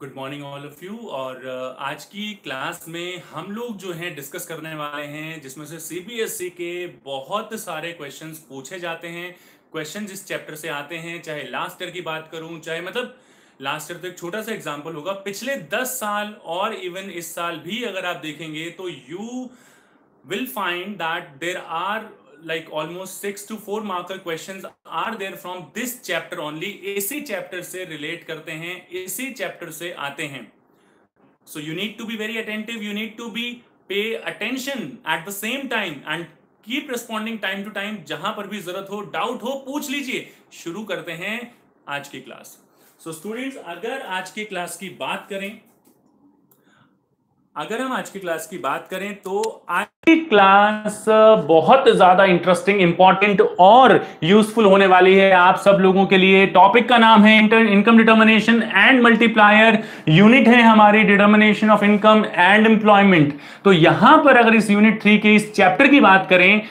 Good morning all of you और uh, आज की क्लास में हम लोग जो हैं डिस्कस करने वाले हैं जिसमें से सीबीएसई e के बहुत सारे क्वेश्चंस पूछे जाते हैं। क्वेश्चन इस चैप्टर से आते हैं चाहे लास्ट ईयर की बात करूँ चाहे मतलब लास्ट ईयर तो एक छोटा सा एग्जांपल होगा। पिछले दस साल और इवन इस साल भी अगर आप देखेंगे तो you will find that there are like almost six to four marker questions are there from this chapter only इसी chapter से relate करते हैं इसी chapter से आते हैं so you need to be very attentive you need to be pay attention at the same time and keep responding time to time जहाँ पर भी ज़रूरत हो डाउट हो पूछ लीजिए शुरू करते हैं आज की क्लास सो स्टूडेंट्स अगर आज की क्लास की बात करें अगर हम आज की क्लास की बात करें तो आज की क्लास बहुत ज़्यादा इंटरेस्टिंग इंपॉर्टेंट और यूजफुल होने वाली है आप सब लोगों के लिए। टॉपिक का नाम है income determination and multiplier unit है हमारी determination of income and employment तो यहाँ पर अगर इस यूनिट थ्री के इस चैप्टर की बात करें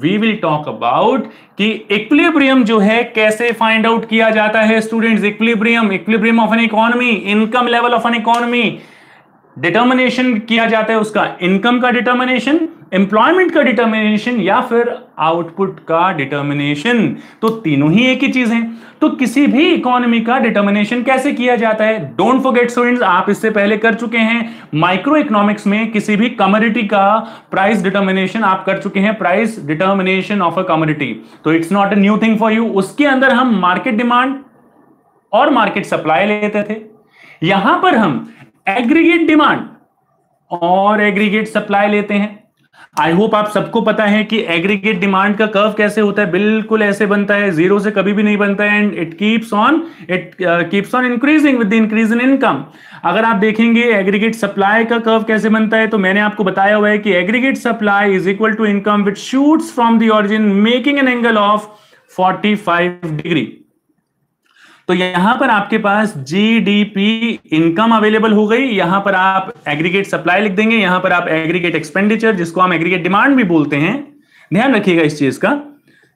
वी विल टॉक अबाउट कि इक्विलिब्रियम जो है कैसे फाइंड आउट किया जाता है students equilibrium equilibrium of an economy income level of an economy determination किया जाता है उसका इनकम का डिटर्मिनेशन एम्प्लॉयमेंट का डिटर्मिनेशन या फिर आउटपुट का डिटर्मिनेशन तो तीनों ही एक ही चीज़ है। तो किसी भी इकोनॉमी का डिटर्मिनेशन कैसे किया जाता है? डोंट फॉरगेट स्टूडेंट्स आप इससे पहले कर चुके हैं। माइक्रो इकोनॉमिक्स में किसी भी कमोडिटी का प्राइस डिटर्मिनेशन आप कर चुके हैं। Price determination of a commodity तो it's not a new thing for you उसके अंदर हम मार्केट डिमांड और मार्केट सप्लाई लेते थे। यहाँ पर हम एग्रीगेट डिमांड और एग्रीगेट सप्लाई लेते हैं। आई होप आप सबको पता है कि एग्रीगेट डिमांड का कर्व कैसे होता है। बिल्कुल ऐसे बनता है ज़ीरो से कभी भी नहीं बनता है and it keeps on it keeps on increasing with increase in income अगर आप देखेंगे एग्रीगेट सप्लाई का कर्व कैसे बनता है तो मैंने आपको बताया हुआ है कि aggregate supply is equal to income which shoots from the origin making an angle of 45 degree तो यहाँ पर आपके पास जीडीपी इनकम अवेलेबल हो गई। यहाँ पर आप एग्रीगेट सप्लाई लिख देंगे। यहाँ पर आप एग्रीगेट एक्सपेंडिचर जिसको हम एग्रीगेट डिमांड भी बोलते हैं, ध्यान रखिएगा इस चीज़ का।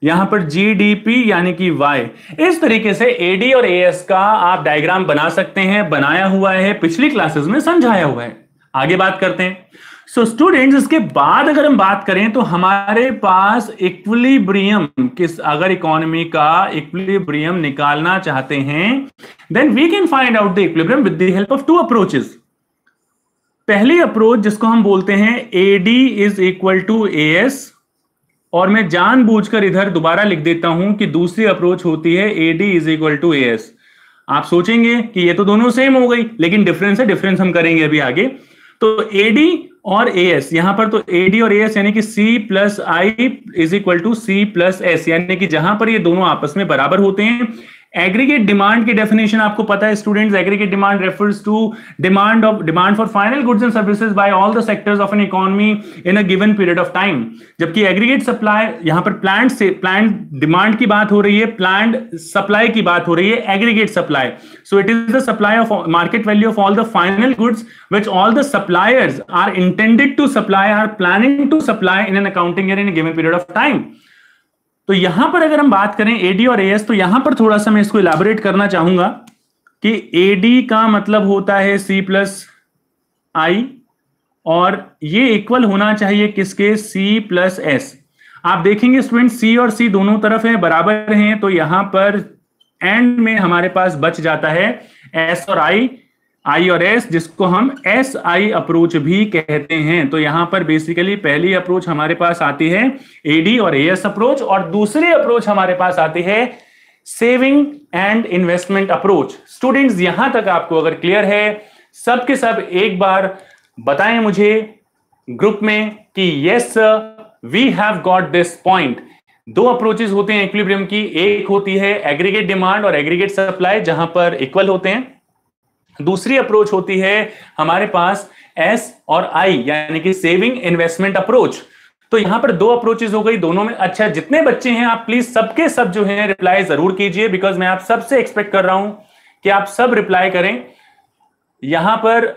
यहाँ पर जीडीपी यानी कि वाई इस तरीके से एडी और एएस का आप डायग्राम बना सकते हैं, बनाया हुआ है, पिछली क्लासेस में समझाया हुआ है। आगे बात करते हैं। सो so, स्टूडेंट्स इसके बाद अगर हम बात करें तो हमारे पास इक्विलिब्रियम किस अगर इकोनॉमी का इक्विलिब्रियम निकालना चाहते हैं then we can find out the equilibrium with the help of two approaches पहली अप्रोच जिसको हम बोलते हैं A D is equal to A S और मैं जानबूझकर इधर दोबारा लिख देता हूँ कि दूसरी अप्रोच होती है A D is equal to A S आप सोचेंगे कि ये तो दोनों सेम हो गई लेकिन डिफरेंस है डिफरेंस हम करेंगे अभी आगे. तो एडी और ए एस यहाँ पर तो एडी और ए एस यानी कि C plus I is equal to C plus S यानी कि जहाँ पर ये दोनों आपस में बराबर होते हैं एग्रीगेट डिमांड की डेफिनेशन आपको पता है students aggregate demand refers to demand of demand for final goods and services by all the sectors of an economy in a given period of time जबकि एग्रीगेट सप्लाई यहाँ पर plant से plant demand की बात हो रही है plant supply की बात हो रही है aggregate supply so it is the supply of market value of all the final goods which all the suppliers are intended to supply are planning to supply in an accounting year in a given period of time तो यहाँ पर अगर हम बात करें AD और as तो यहाँ पर थोड़ा सा मैं इसको इलाबोरेट करना चाहूँगा कि एडी का मतलब होता है सी प्लस आई और ये इक्वल होना चाहिए किसके? सी प्लस एस आप देखेंगे स्टूडेंट सी और सी दोनों तरफ़ है, बराबर हैं तो यहाँ पर एंड में हमारे पास बच जाता है एस और आई आई और एस जिसको हम एस आई अप्रोच भी कहते हैं। तो यहाँ पर बेसिकली पहली अप्रोच हमारे पास आती है एडी और ए एस अप्रोच और दूसरी अप्रोच हमारे पास आती है saving and investment approach students यहाँ तक आपको अगर क्लियर है, सब के सब एक बार बताएँ मुझे ग्रुप में कि yes we have got this point दो अप्रोचेस होते हैं इक्विलिब्रियम की। एक होती है एग्रीगेट डिमांड और एग्रीगेट सप्लाई जहाँ पर इक्वल होते हैं। दूसरी अप्रोच होती है हमारे पास एस और आई यानी कि सेविंग इन्वेस्टमेंट अप्रोच तो यहाँ पर दो अप्रोचेस हो गई, दोनों में। अच्छा जितने बच्चे हैं, आप प्लीज़ सबके सब जो है रिप्लाई ज़रूर कीजिए बिकॉज़ मैं आप सबसे एक्सपेक्ट कर रहा हूँ कि आप सब रिप्लाई करें। यहाँ पर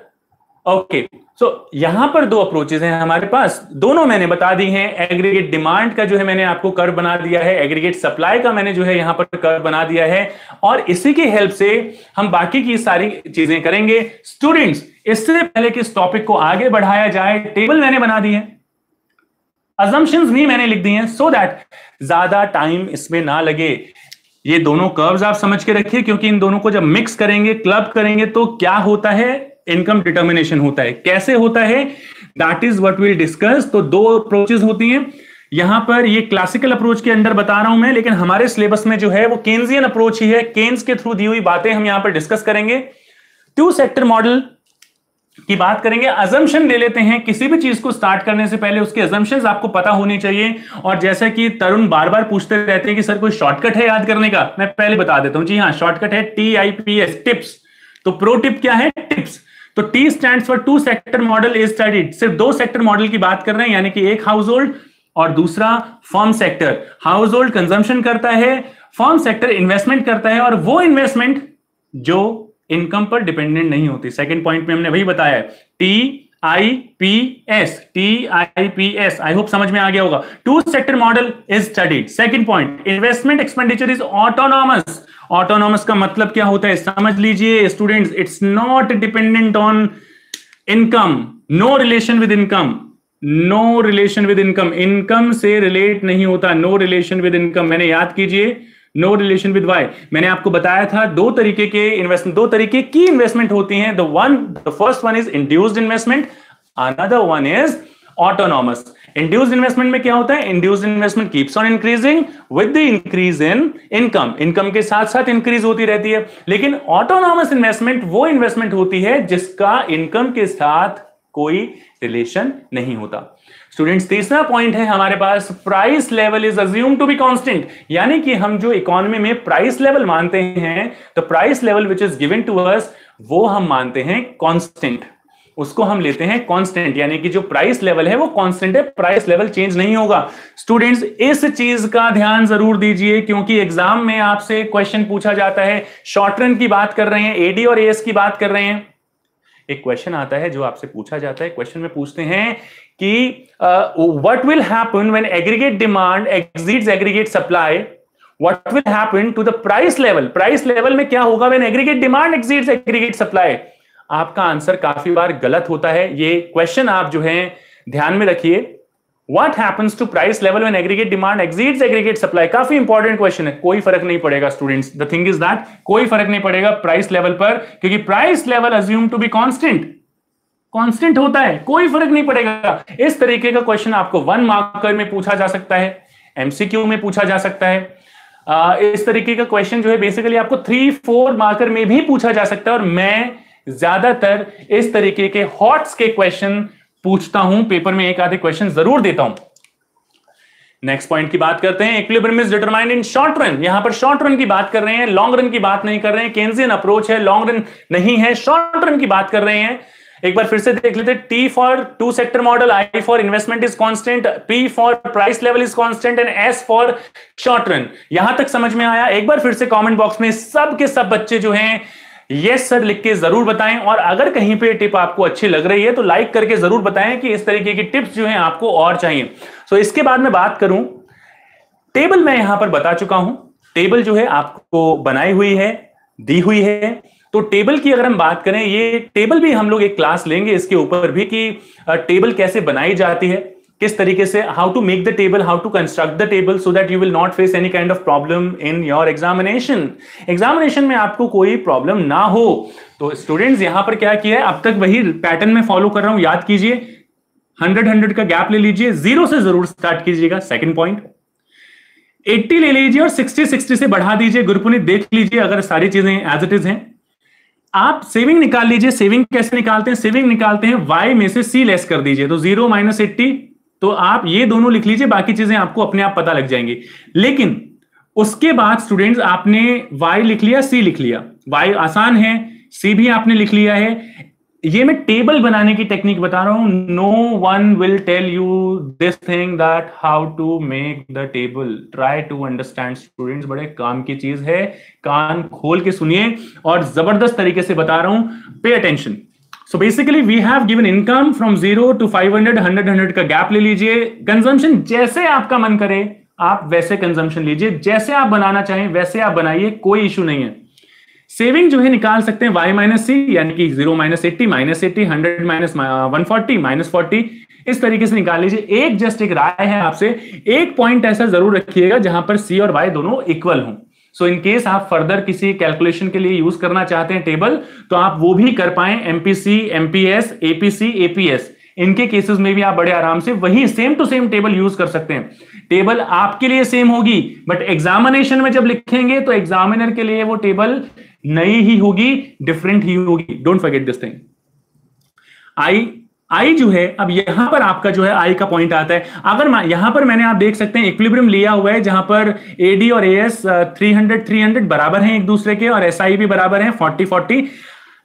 ओके सो यहाँ पर दो अप्रोचेज हैं हमारे पास। दोनों मैंने बता दी हैं। एग्रीगेट डिमांड का जो है मैंने आपको कर बना दिया है। एग्रीगेट सप्लाई का मैंने जो है यहाँ पर कर बना दिया है। और इसी की हेल्प से हम बाकी की सारी चीज़ें करेंगे। स्टूडेंट्स इससे पहले कि इस टॉपिक को आगे बढ़ाया जाए टेबल मैंने बना दी है। अजम्पन्स भी मैंने लिख दी हैं सो दैट ज़्यादा टाइम इसमें ना लगे। ये दोनों कर्व्स आप समझ के रखिए, क्योंकि इन दोनों को जब मिक्स करेंगे क्लब करेंगे तो क्या होता है? इनकम डिटर्मिनेशन होता है। कैसे होता है? That is what will discuss तो दो अप्रोचेस होती हैं। यहाँ पर ये क्लासिकल अप्रोच के अंदर बता रहा हूँ मैं, लेकिन हमारे सिलेबस में जो है, वो केन्सियन अप्रोच ही है। केन्स के थ्रू दी हुई बातें हम यहाँ पर डिस्कस करेंगे। टू सेक्टर मॉडल की बात करेंगे। अजम्पन ले लेते हैं। किसी भी चीज़ को स्टार्ट करने से पहले उसके अजम्पन आपको पता होनी चाहिए। और जैसा कि तरुण बार बार पूछते रहते हैं कि, सर, कोई शॉर्टकट है याद करने का? मैं पहले बता देता हूँ। जी हाँ शॉर्टकट है T I P S tips तो प्रो टिप क्या है? टिप्स तो T stand for two sector model is studied सिर्फ़ दो सेक्टर मॉडल की बात कर रहे हैं, यानी कि एक हाउस होल्ड और दूसरा firm sector household consumption करता है फॉर्म सेक्टर इन्वेस्टमेंट करता है और वो इन्वेस्टमेंट जो इनकम पर डिपेंडेंट नहीं होती. सेकेंड पॉइंट में हमने वही बताया T I P S T I P S I hope समझ में आ गया होगा. Two sector model is studied second point investment expenditure is autonomous autonomous का मतलब क्या होता है? समझ लीजिए students it's not dependent on income no relation with income no relation with income income से रिलेट नहीं होता. नो रिलेशन विद इनकम मैंने याद कीजिए नो रिलेशन विद वाई मैंने आपको बताया था दो तरीके के इन्वेस्टमेंट दो तरीके की इन्वेस्टमेंट होती हैं. The one the first one is induced investment another one is autonomous induced investment में क्या होता है? Induced investment keeps on increasing with the increase in income income के साथ साथ इंक्रीज होती रहती है. लेकिन ऑटोनॉमस इन्वेस्टमेंट वो इन्वेस्टमेंट होती है जिसका इनकम के साथ कोई रिलेशन नहीं होता. स्टूडेंट्स तीसरा पॉइंट है हमारे पास price level is assume to be constant यानी कि हम जो इकोनॉमी में प्राइस लेवल मानते हैं तो price level which is given to us वो हम मानते हैं कांस्टेंट उसको हम लेते हैं कांस्टेंट यानी कि जो प्राइस लेवल है वो कांस्टेंट है प्राइस लेवल चेंज नहीं होगा. स्टूडेंट्स इस चीज़ का ध्यान ज़रूर दीजिए, क्योंकि एग्ज़ाम में आपसे क्वेश्चन पूछा जाता है. शॉर्ट रन की बात कर रहे हैं एडी और एस की बात कर रहे हैं. एक क्वेश्चन आता है जो आपसे पूछा जाता है। क्वेश्चन में पूछते हैं कि what will happen when aggregate demand exceeds aggregate supply what will happen to the price level price level में क्या होगा when aggregate demand exceeds aggregate supply आपका आंसर काफ़ी बार गलत होता है। ये क्वेश्चन आप जो है, ध्यान में रखिए। What happens to price level when aggregate demand exceeds aggregate supply काफ़ी इंपॉर्टेंट क्वेश्चन है। कोई फ़र्क नहीं पड़ेगा students the thing is that कोई फ़र्क नहीं पड़ेगा प्राइस लेवल पर, क्योंकि price level assume to be constant constant होता है, कोई फ़र्क नहीं पड़ेगा। इस तरीके का क्वेश्चन आपको वन मार्कर में पूछा जा सकता है एमसीक्यू में पूछा जा सकता है। इस तरीके का क्वेश्चन जो है बेसिकली आपको थ्री फोर मार्कर में भी पूछा जा सकता है और मैं ज़्यादातर इस तरीके के हॉट्स के क्वेश्चन पूछता हूँ पेपर में एक आधे क्वेश्चन ज़रूर देता हूँ। नेक्स्ट पॉइंट की बात करते हैं equilibrium is determined in short run यहाँ पर शॉर्ट रन की बात कर रहे हैं लॉन्ग रन की बात नहीं कर रहे हैं केंजियन अप्रोच है लॉन्ग रन नहीं है शॉर्ट रन की बात कर रहे हैं। एक बार फिर से देख लेते T for two sector model I for investment is constant P for price level is constant and S for short run यहाँ तक समझ में आया, एक बार फिर से कमेंट बॉक्स में सब के सब बच्चे जो हैं यस सर लिख के ज़रूर बताएँ। और अगर कहीं पे टिप आपको अच्छी लग रही है तो लाइक करके ज़रूर बताएँ कि इस तरीके की टिप्स जो हैं आपको और चाहिए। सो इसके बाद में बात करूँ। टेबल मैं यहाँ पर बता चुका हूँ। टेबल जो है आपको बनाई हुई है, दी हुई है। तो टेबल की अगर हम बात करें, ये टेबल भी हम लोग एक क्लास लेंगे इसके ऊपर भी कि टेबल कैसे बनाई जाती है। किस तरीके से how to make the table how to construct the table so that you will not face any kind of problem in your examination examination में आपको कोई प्रॉब्लम ना हो। तो स्टूडेंट्स यहाँ पर क्या किया है? अब तक वही पैटर्न में फॉलो कर रहा हूँ। याद कीजिए हंड्रेड हंड्रेड का गैप ले लीजिए। ज़ीरो से ज़रूर स्टार्ट कीजिएगा। सेकंड पॉइंट 80 ले लीजिए और 60 60 से बढ़ा दीजिए। गुरुपुनित देख लीजिए, अगर सारी चीज़ें एज इट इज़ हैं। आप सेविंग निकाल लीजिए। सेविंग कैसे निकालते हैं? सेविंग निकालते हैं वाई में से सी लेस कर दीजिए। तो ज़ीरो माइनस एट्टी तो आप ये दोनों लिख लीजिए, बाकी चीज़ें आपको अपने आप पता लग जाएँगी। लेकिन उसके बाद स्टूडेंट्स आपने वाई लिख लिया सी लिख लिया। वाई आसान है सी भी आपने लिख लिया है। ये मैं टेबल बनाने की टेक्निक बता रहा हूँ। No one will tell you this thing that how to make the table try to understand students बड़े काम की चीज़ है। कान खोल के सुनिए और ज़बरदस्त तरीके से बता रहा हूँ। Pay attention so basically we have given income from zero to five hundred hundred hundred का गैप ले लीजिए। कंजम्पशन जैसे आपका मन करे, आप वैसे कंजम्पशन लीजिए। जैसे आप बनाना चाहें, वैसे आप बनाइए, कोई इशू नहीं है। सेविंग जो है, निकाल सकते हैं वाई माइनस सी यानी कि zero minus eighty minus eighty hundred minus one forty minus forty इस तरीके से निकाल लीजिए। एक जस्ट एक राय है आपसे। एक पॉइंट ऐसा ज़रूर रखिएगा जहाँ पर सी और वाई दोनों इक्वल हों। सो इन केस आप फर्दर किसी कैलकुलेशन के लिए यूज़ करना चाहते हैं टेबल तो आप वो भी कर पाए एमपीसी एमपीएस एपीसी एपीएस इनके केसेस में भी आप बड़े आराम से वही same to same table use कर सकते हैं। टेबल आपके लिए सेम होगी बट एग्जामिनेशन में जब लिखेंगे तो एग्जामिनर के लिए वो टेबल नई ही होगी डिफरेंट ही होगी। Don't forget this thing I I जो है, अब यहाँ पर आपका जो है आई का पॉइंट आता है। अगर यहाँ पर मैंने आप देख सकते हैं इक्विलिब्रियम लिया हुआ है, जहाँ पर एडी और एएस 300 300 बराबर हैं एक दूसरे के, और एसआई भी बराबर हैं 40 40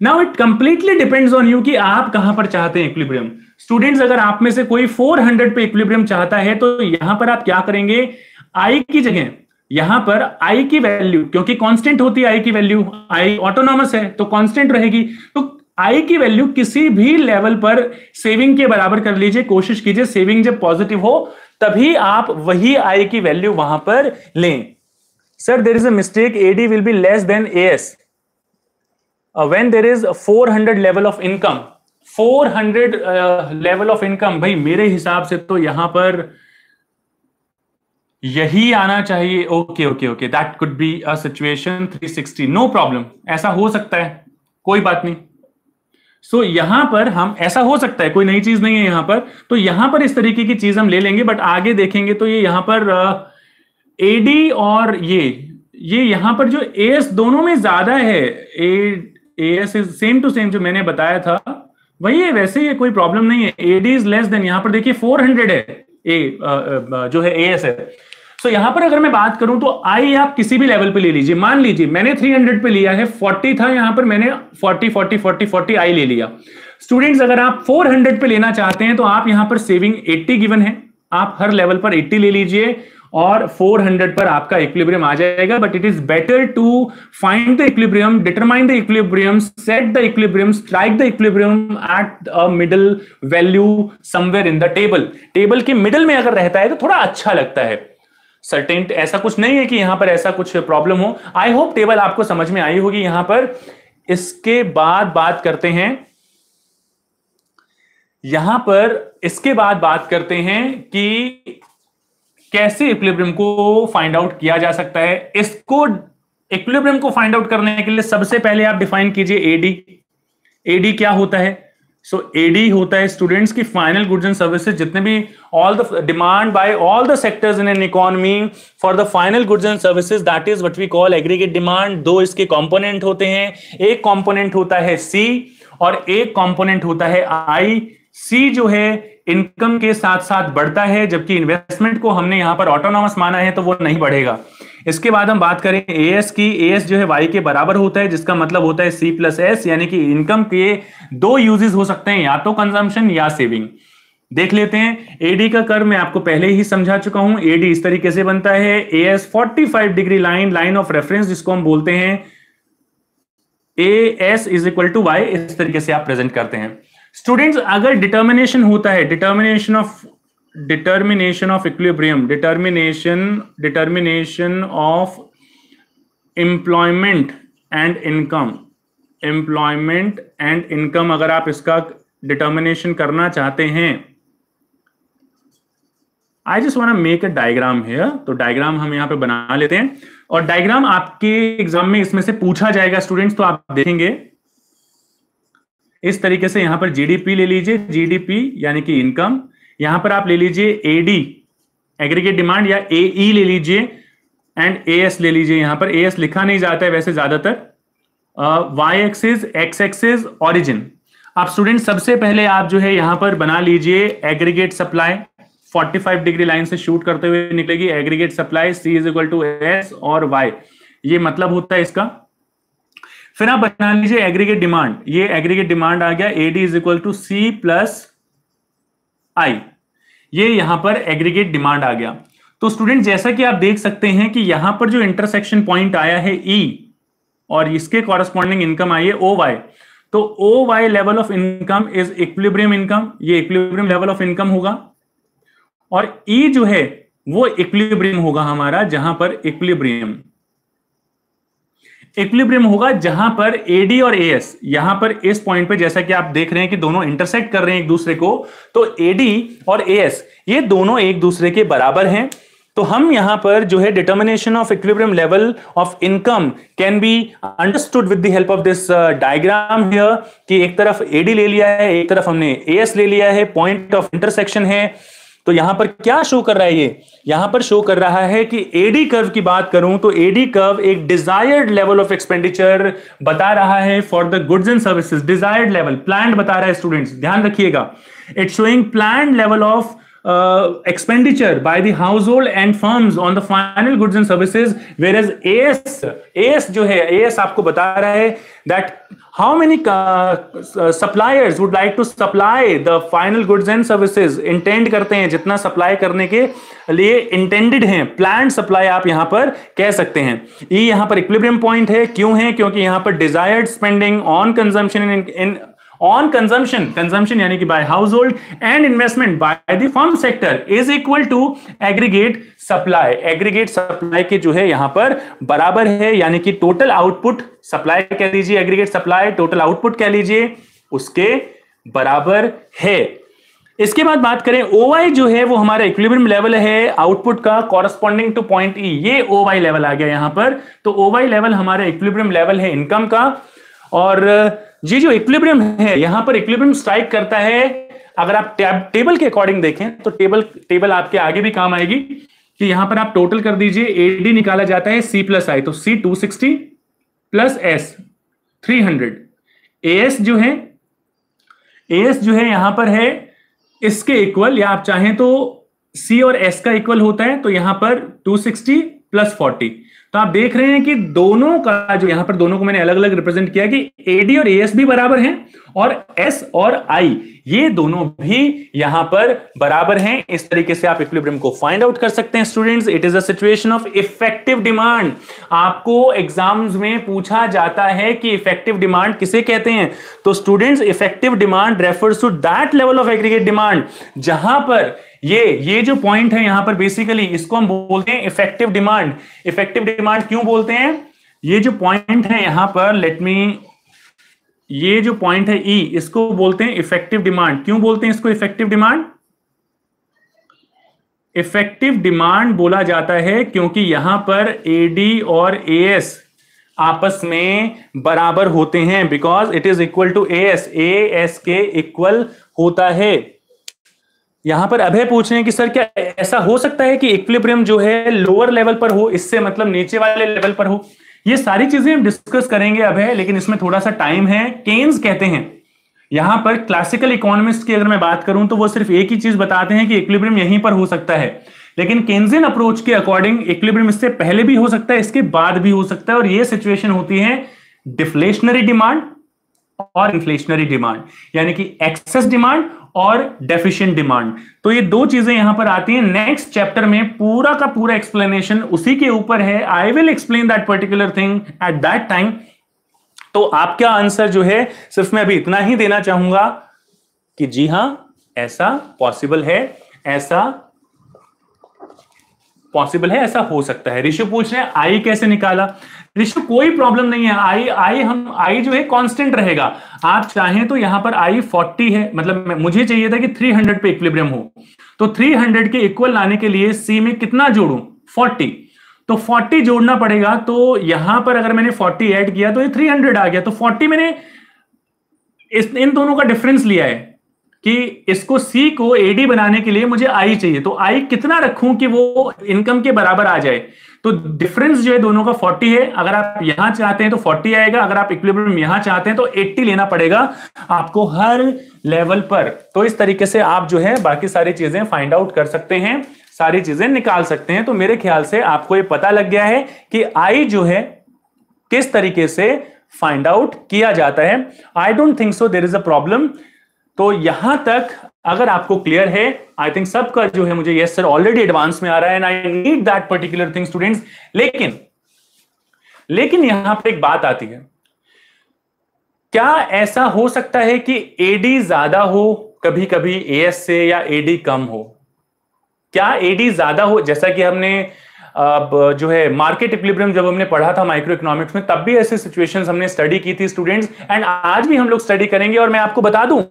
now it completely depends on you कि आप कहाँ पर चाहते हैं इक्विलिब्रियम स्टूडेंट्स अगर आप में से कोई 400 पे इक्विलिब्रियम चाहता है तो यहाँ पर आप क्या करेंगे? आई की जगह, यहाँ पर आई की वैल्यू क्योंकि कांस्टेंट होती है आई की वैल्यू आई ऑटोनॉमस है तो कांस्टेंट रहेगी। तो आई की वैल्यू किसी भी लेवल पर सेविंग के बराबर कर लीजिए, कोशिश कीजिए सेविंग जब पॉजिटिव हो, तभी आप वही आई की वैल्यू वहाँ पर लें। Sir there is a mistake AD will be less than A S when there is four hundred level of income four hundred level of income भाई, मेरे हिसाब से तो यहाँ पर यही आना चाहिए। Okay okay okay that could be a situation 360 no problem ऐसा हो सकता है, कोई बात नहीं। सो so, यहाँ पर हम ऐसा हो सकता है कोई नई चीज़ नहीं है यहाँ पर। तो यहाँ पर इस तरीके की चीज़ हम ले लेंगे बट आगे देखेंगे तो ये यहाँ पर एडी और ये। ये यहाँ पर जो एस दोनों में ज़्यादा है A S is same to same जो मैंने बताया था वही है वैसे ये कोई प्रॉब्लम नहीं है। एडी इज़ लेस देन यहाँ पर देखिए 400 है। ए जो है एस है। सो so, यहाँ पर अगर मैं बात करूँ तो आई आप किसी भी लेवल पे ले लीजिए। मान लीजिए मैंने 300 पे लिया है 40 था यहाँ पर मैंने 40 40 40 40 आई ले लिया। स्टूडेंट्स अगर आप 400 पे लेना चाहते हैं तो आप यहाँ पर सेविंग 80 गिवन है। आप हर लेवल पर 80 ले लीजिए और 400 पर आपका इक्विलिब्रियम आ जाएगा। But it is better to find the equilibrium determine the equilibrium set the equilibrium strike the equilibrium at a middle value somewhere in the table table के मिडल में अगर रहता है तो थोड़ा अच्छा लगता है। सर्टेन ऐसा कुछ नहीं है कि यहाँ पर ऐसा कुछ प्रॉब्लम हो। आई होप टेबल आपको समझ में आई होगी यहाँ पर। इसके बाद बात करते हैं। यहाँ पर इसके बाद बात करते हैं कि कैसे इक्विलिब्रियम को फाइंड आउट किया जा सकता है। इसको इक्विलिब्रियम को फाइंड आउट करने के लिए सबसे पहले आप डिफाइन कीजिए एडी एडी क्या होता है? सो so, एडी होता है स्टूडेंट्स की फाइनल गुड्स एंड सर्विसेज़ जितने भी all the demand by all the sectors in an economy for the final goods and services that is what we call aggregate demand दो इसके कंपोनेंट होते हैं। एक कंपोनेंट होता है सी और एक कंपोनेंट होता है आई सी जो है इनकम के साथ साथ बढ़ता है, जबकि इन्वेस्टमेंट को हमने यहाँ पर ऑटोनॉमस माना है तो वो नहीं बढ़ेगा। इसके बाद हम बात करें ए एस की। ए एस जो है वाई के बराबर होता है, जिसका मतलब होता है सी प्लस एस यानी कि इनकम के दो यूजेस हो सकते हैं, या तो कंजम्पशन या सेविंग देख लेते हैं। एडी का कर मैं आपको पहले ही समझा चुका हूँ। एडी इस तरीके से बनता है। A S forty five degree line line of reference जिसको हम बोलते हैं। A S is equal to Y इस तरीके से आप प्रेजेंट करते हैं। स्टूडेंट्स अगर डिटर्मिनेशन होता है determination of determination of equilibrium determination determination of employment and income employment and income अगर आप इसका डिटर्मिनेशन करना चाहते हैं I just want make a diagram है तो डायग्राम हम यहाँ पे बना लेते हैं। और डायग्राम आपके एग्ज़ाम में इसमें से पूछा जाएगा स्टूडेंट्स तो आप देखेंगे। इस तरीके से यहाँ पर जीडीपी ले लीजिए। जीडीपी यानी कि इनकम यहाँ पर आप ले लीजिए एडी एग्रीगेट डिमांड या ए ई e ले लीजिए। एंड ए एस ले लीजिए। यहाँ पर ए एस लिखा नहीं जाता है वैसे ज़्यादातर। Y axis X axis origin आप स्टूडेंट सबसे पहले आप जो है यहाँ पर बना लीजिए एग्रीगेट सप्लाई 45 डिग्री लाइन से शूट करते हुए निकलेगी। Aggregate supply C is equal to S और वाई ये मतलब होता है इसका। फिर आप बना लीजिए एग्रीगेट डिमांड ये एग्रीगेट डिमांड आ गया। AD is equal to C plus I ये यहाँ पर एग्रीगेट डिमांड आ गया। तो स्टूडेंट जैसा कि आप देख सकते हैं कि यहाँ पर जो इंटरसेक्शन पॉइंट आया है ई e और इसके कॉरेस्पॉन्डिंग इनकम आई है ओ वाई तो O Y level of income is equilibrium income ये इक्विलिब्रियम लेवल ऑफ़ इनकम होगा। और ई e जो है, वो इक्विलिब्रियम होगा हमारा जहाँ पर इक्विलिब्रियम इक्विलिब्रियम होगा जहाँ पर एडी और एएस यहाँ पर इस पॉइंट पे जैसा कि आप देख रहे हैं कि दोनों इंटरसेक्ट कर रहे हैं एक दूसरे को तो एडी और एएस ये दोनों एक दूसरे के बराबर हैं। तो हम यहाँ पर जो है determination of equilibrium level of income can be understood with the help of this diagram here कि एक तरफ़ एडी ले लिया है, एक तरफ़ हमने एएस ले लिया है पॉइंट ऑफ़ इंटरसेक्शन है। तो यहाँ पर क्या शो कर रहा है ये? यहाँ पर शो कर रहा है कि एडी कर्व की बात करूँ तो एडी कर्व एक डिजायर्ड लेवल ऑफ़ एक्सपेंडिचर बता रहा है for the goods and services desired level plan बता रहा है स्टूडेंट्स ध्यान रखिएगा। It's showing plan level of uh, expenditure by the household and firms on the final goods and services whereas AS AS जो है AS आपको बता रहा है that how many uh, suppliers would like to supply the final goods and services intend करते हैं जितना supply करने के लिए intended हैं planned supply आप यहाँ पर कह सकते हैं ये यहाँ पर equilibrium point है क्यों है क्योंकि यहाँ पर desired spending on consumption in, in on consumption consumption यानी कि by household and investment by the firm sector is equal to aggregate supply aggregate supply के जो है यहाँ पर बराबर है यानी कि टोटल आउटपुट सप्लाई कह लीजिए एग्रीगेट सप्लाई टोटल आउटपुट कह लीजिए उसके बराबर है। इसके बाद बात करें ओवाई जो है वो हमारा इक्विलिब्रियम लेवल है आउटपुट का कॉरस्पॉन्डिंग टू पॉइंट ई ये ओवाई लेवल आ गया यहाँ पर। तो ओवाई लेवल हमारा इक्विलिब्रियम लेवल है इनकम का। और uh, जी, जो इक्विलिब्रियम है, यहाँ पर इक्विलिब्रियम स्ट्राइक करता है। अगर आप टेबल के अकॉर्डिंग देखें तो टेबल टेबल आपके आगे भी काम आएगी कि यहाँ पर आप टोटल कर दीजिए एडी निकाला जाता है सी प्लस आई तो C two sixty plus S three hundred A S जो है ए एस जो है यहाँ पर है, इसके इक्वल या आप चाहें तो सी और एस का इक्वल होता है तो यहाँ पर 260 प्लस 40 तो आप देख रहे हैं कि दोनों का जो यहाँ पर दोनों को मैंने अलग अलग रिप्रेजेंट किया कि एडी और एएस भी बराबर हैं और एस और आई ये दोनों भी यहाँ पर बराबर हैं। इस तरीके से आप इक्विलिब्रियम को फाइंड आउट कर सकते हैं students it is a situation of effective demand आपको एग्ज़ाम्स में पूछा जाता है कि इफ़ेक्टिव डिमांड किसे कहते हैं? तो students effective demand refers to that level of aggregate demand जहाँ पर ये ये जो पॉइंट है यहाँ पर बेसिकली इसको हम बोलते हैं इफ़ेक्टिव डिमांड इफ़ेक्टिव डिमांड क्यों बोलते हैं? ये जो पॉइंट है यहाँ पर लेट मी ये जो पॉइंट है ई e, इसको बोलते हैं इफ़ेक्टिव डिमांड क्यों बोलते हैं इसको इफ़ेक्टिव डिमांड इफ़ेक्टिव डिमांड बोला जाता है क्योंकि यहाँ पर एडी और एएस आपस में बराबर होते हैं because it is equal to A S A S के इक्वल होता है। यहाँ पर अभय पूछ रहे हैं कि, सर, क्या ऐसा हो सकता है कि इक्विलिब्रियम जो है लोअर लेवल पर हो, इससे मतलब नीचे वाले लेवल पर हो? ये सारी चीज़ें हम डिस्कस करेंगे अभय, लेकिन इसमें थोड़ा सा टाइम है। केन्स कहते हैं, यहाँ पर क्लासिकल इकोनॉमिस्ट की अगर मैं बात करूँ तो वो सिर्फ़ एक ही चीज़ बताते हैं कि इक्विलिब्रियम यहीं पर हो सकता है। लेकिन केन्जियन अप्रोच के अकॉर्डिंग इक्विलिब्रियम इससे पहले भी हो सकता है, इसके बाद भी हो सकता है, और ये सिचुएशन होती है डिफ्लेशनरी डिमांड और इन्फ्लेशनरी डिमांड यानी कि एक्सेस डिमांड और डेफिशिएंट डिमांड तो ये दो चीज़ें यहाँ पर आती हैं। नेक्स्ट चैप्टर में पूरा का पूरा एक्सप्लेनेशन उसी के ऊपर है। I will explain that particular thing at that time तो आपका आंसर जो है, सिर्फ़ मैं अभी इतना ही देना चाहूँगा कि जी हाँ, ऐसा पॉसिबल है, ऐसा पॉसिबल है, ऐसा हो सकता है। ऋषि पूछ रहे हैं आई कैसे निकाला? ऋषि कोई प्रॉब्लम नहीं है। आई आई हम, आई जो है कांस्टेंट रहेगा। आप चाहें तो यहाँ पर आई 40 है। मतलब मुझे चाहिए था कि 300 पे इक्विलिब्रियम हो। तो 300 के इक्वल लाने के लिए सी में कितना जोड़ू? 40 तो 40 जोड़ना पड़ेगा। तो यहाँ पर अगर मैंने 40 ऐड किया तो ये 300 आ गया। तो 40 मैंने इस, इन दोनों का डिफरेंस लिया है। कि इसको सी को एडी बनाने के लिए मुझे आई चाहिए। तो आई कितना रखूँ कि वो इनकम के बराबर आ जाए? तो डिफरेंस जो है दोनों का 40 है। अगर आप यहाँ चाहते हैं तो 40 आएगा। अगर आप इक्विलिब्रियम यहाँ चाहते हैं तो 80 लेना पड़ेगा आपको हर लेवल पर। तो इस तरीके से आप जो है, बाकी सारी चीज़ें फाइंड आउट कर सकते हैं, सारी चीज़ें निकाल सकते हैं। तो मेरे ख्याल से आपको ये पता लग गया है कि आई जो है, किस तरीके से फाइंड आउट किया जाता है। I don't think so there is a problem तो यहाँ तक अगर आपको क्लियर है आई थिंक सबका जो है मुझे यस सर ऑलरेडी एडवांस में आ रहा है and I need that particular thing students लेकिन लेकिन यहाँ पर एक बात आती है। क्या ऐसा हो सकता है कि एडी ज़्यादा हो कभी कभी एएस से या एडी कम हो? क्या एडी ज़्यादा हो? जैसा कि हमने, अब जो है मार्केट इक्विलिब्रियम जब हमने पढ़ा था माइक्रो इकोनॉमिक्स में, तब भी ऐसे सिचुएशंस हमने स्टडी की थी स्टूडेंट्स एंड आज भी हम लोग स्टडी करेंगे और मैं आपको बता दूँ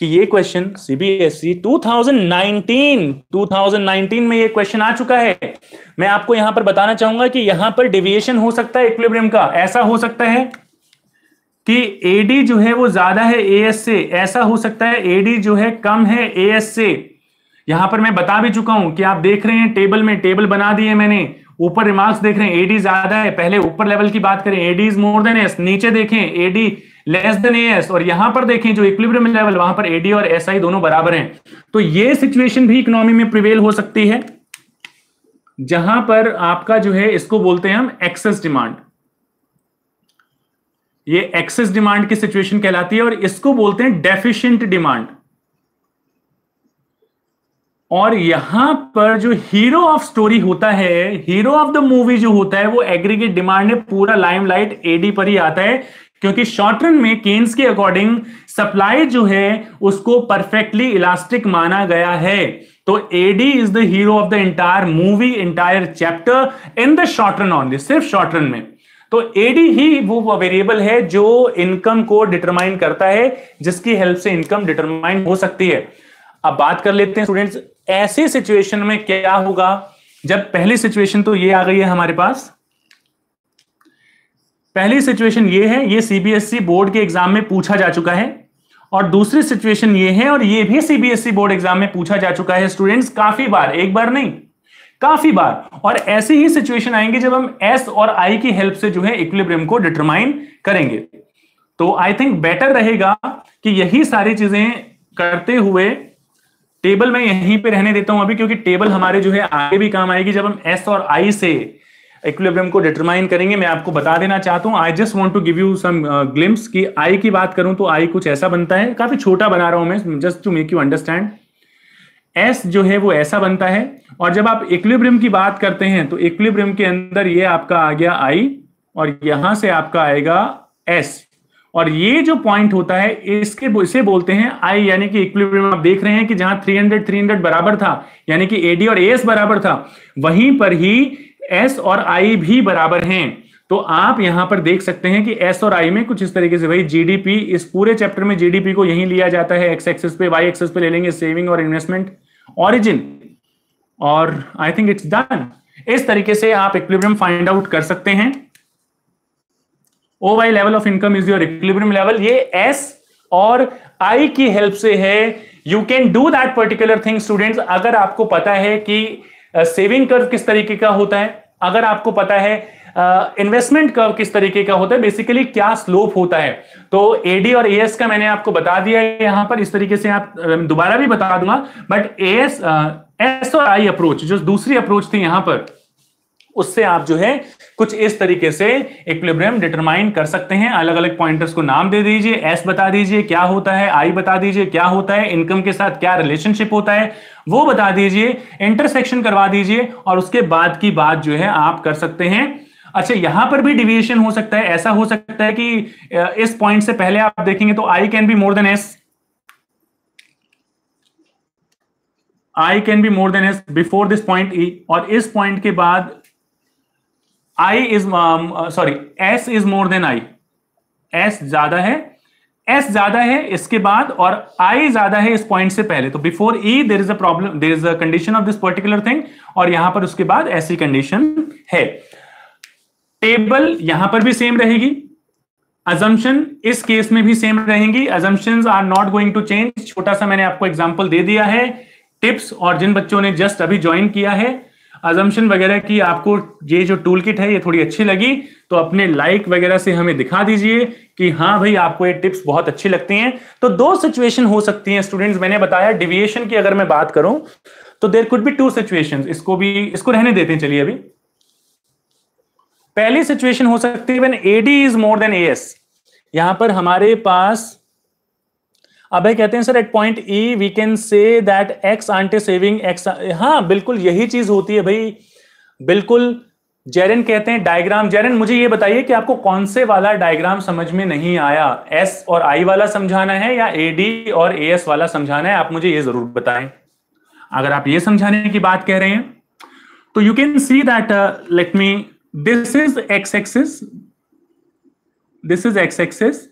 कि ये क्वेश्चन सीबीएसई 2019 2019 में ये क्वेश्चन आ चुका है। मैं आपको यहाँ पर बताना चाहूँगा कि यहाँ पर डेविएशन हो सकता है इक्विलिब्रियम का। ऐसा हो सकता है कि एडी जो है वो ज़्यादा है एएस से। ऐसा हो सकता है एडी जो है कम है एएस से। यहाँ पर मैं बता भी चुका हूँ कि आप देख रहे हैं टेबल में टेबल बना दिए मैंने। ऊपर रिमार्क्स देख रहे हैं। एडी ज़्यादा है। पहले ऊपर लेवल की बात करें। AD is more than S नीचे देखें। एडी लेस देन एस और यहाँ पर देखें, जो इक्विलिब्रियम लेवल वहाँ पर एडी और एसआई दोनों बराबर हैं। तो ये सिचुएशन भी इकोनॉमी में प्रिवेल हो सकती है, जहाँ पर आपका जो है, इसको बोलते हैं हम एक्सेस डिमांड ये एक्सेस डिमांड की सिचुएशन कहलाती है और इसको बोलते हैं डेफिशिएंट डिमांड और यहाँ पर जो हीरो ऑफ़ स्टोरी होता है हीरो ऑफ़ द मूवी जो होता है, वो एग्रीगेट डिमांड है पूरा लाइमलाइट एडी पर ही आता है। क्योंकि शॉर्ट रन में केन्स के अकॉर्डिंग सप्लाई जो है, उसको परफेक्टली इलास्टिक माना गया है। तो AD is the hero of the entire movie entire chapter in the short run only सिर्फ़ शॉर्ट रन में। तो एडी ही वो वेरिएबल है जो इनकम को डिटरमाइन करता है, जिसकी हेल्प से इनकम डिटरमाइन हो सकती है। अब बात कर लेते हैं स्टूडेंट्स ऐसी सिचुएशन में क्या होगा? जब पहली सिचुएशन तो ये आ गई है हमारे पास। पहली सिचुएशन ये है, ये सीबीएसई बोर्ड के एग्ज़ाम में पूछा जा चुका है और दूसरी सिचुएशन ये है और ये भी सीबीएसई बोर्ड एग्ज़ाम में पूछा जा चुका है। स्टूडेंट्स काफ़ी बार, एक बार नहीं, काफ़ी बार और ऐसी ही सिचुएशन आएँगे जब हम एस और आई की हेल्प से जो है इक्विलिब्रियम को डिटरमाइन करेंगे। तो आई थिंक बेटर रहेगा कि यही सारी चीज़ें करते हुए टेबल मैं यहीं पे रहने देता हूँ अभी, क्योंकि टेबल हमारे जो है आगे भी काम आएगी जब हम एस और आई से इक्विलिब्रियम को डिटरमाइन करेंगे, मैं आपको बता देना चाहता हूँ। I just want to give you some glimpse कि आई की बात करूँ तो आई कुछ ऐसा बनता है। काफ़ी छोटा बना रहा हूँ मैं just to make you understand S जो है वो ऐसा बनता है। और जब आप इक्विलिब्रियम की बात करते हैं तो इक्विलिब्रियम के अंदर ये आपका आ गया आई और यहाँ से आपका आएगा एस और ये जो पॉइंट होता है, इसके इसे बोलते हैं आई यानी कि इक्विलिब्रियम आप देख रहे हैं कि जहाँ 300 300 बराबर था, यानी कि एडी और एस बराबर था, वहीं पर ही एस और आई भी बराबर हैं। तो आप यहाँ पर देख सकते हैं कि एस और आई में कुछ इस तरीके से भाई जीडीपी इस पूरे चैप्टर में जीडीपी को यहीं लिया जाता है। एक्स एक्सेस पे वाई एक्सेस पे ले लेंगे सेविंग और इन्वेस्टमेंट ऑरिजिन और आई थिंक इट्स डन इस तरीके से आप इक्विलिब्रियम फाइंड आउट कर सकते हैं। O Y level of income is your equilibrium level ये एस और आई की हेल्प से है। You can do that particular thing students अगर आपको पता है कि सेविंग कर्व किस तरीके का होता है? अगर आपको पता है इन्वेस्टमेंट uh, कर्व किस तरीके का होता है बेसिकली क्या स्लोप होता है? तो एडी और एएस का मैंने आपको बता दिया है यहाँ पर इस तरीके से आप दोबारा भी बता दूँगा बट एएस एस और आई अप्रोच जो दूसरी अप्रोच थी यहाँ पर उससे आप जो है कुछ इस तरीके से इक्विलिब्रियम डिटरमाइन कर सकते हैं। अलग अलग पॉइंटर्स को नाम दे दीजिए एस बता दीजिए, क्या होता है आई बता दीजिए, क्या होता है इनकम के साथ क्या रिलेशनशिप होता है, वो बता दीजिए इंटरसेक्शन करवा दीजिए और उसके बाद की बात जो है आप कर सकते हैं। अच्छा यहाँ पर भी डिविएशन हो सकता है, ऐसा हो सकता है कि इस पॉइंट से पहले आप देखेंगे तो I can be more than S I can be more than S before this point E और इस पॉइंट के बाद I is sorry S is more than I S ज़्यादा है। एस ज़्यादा है इसके बाद और आई ज़्यादा है इस पॉइंट से पहले। तो before E there is a problem there is a condition of this particular thing और यहाँ पर उसके बाद ऐसी कंडीशन है। टेबल यहाँ पर भी सेम रहेगी। अजम्पन इस केस में भी सेम रहेंगी। Assumption are not going to change छोटा सा मैंने आपको एग्ज़ाम्पल दे दिया है। टिप्स और जिन बच्चों ने जस्ट अभी ज्वाइन किया है अजम्पन वगैरह की आपको ये जो टूल किट है, ये थोड़ी अच्छी लगी तो अपने लाइक वगैरह से हमें दिखा दीजिए कि हाँ भाई, आपको ये टिप्स बहुत अच्छी लगती हैं। तो दो सिचुएशन हो सकती हैं स्टूडेंट्स मैंने बताया डिविएशन की अगर मैं बात करूँ तो there could be two situation इसको भी, इसको रहने देते हैं, चलिए अभी। पहली सिचुएशन हो सकती है AD is more than A S यहाँ पर हमारे पास अब कहते हैं, sir at point E we can say that ex ante saving ex हाँ बिल्कुल यही चीज़ होती है भाई। बिल्कुल, जैरन कहते हैं, डायग्राम जैरन, मुझे ये बताइए कि आपको कौन से वाला डायग्राम समझ में नहीं आया? एस और आई वाला समझाना है या ए डी और ए एस वाला समझाना है? आप मुझे ये ज़रूर बताएँ। अगर आप ये समझाने की बात कह रहे हैं तो you can see that let me this is X axis this is X axis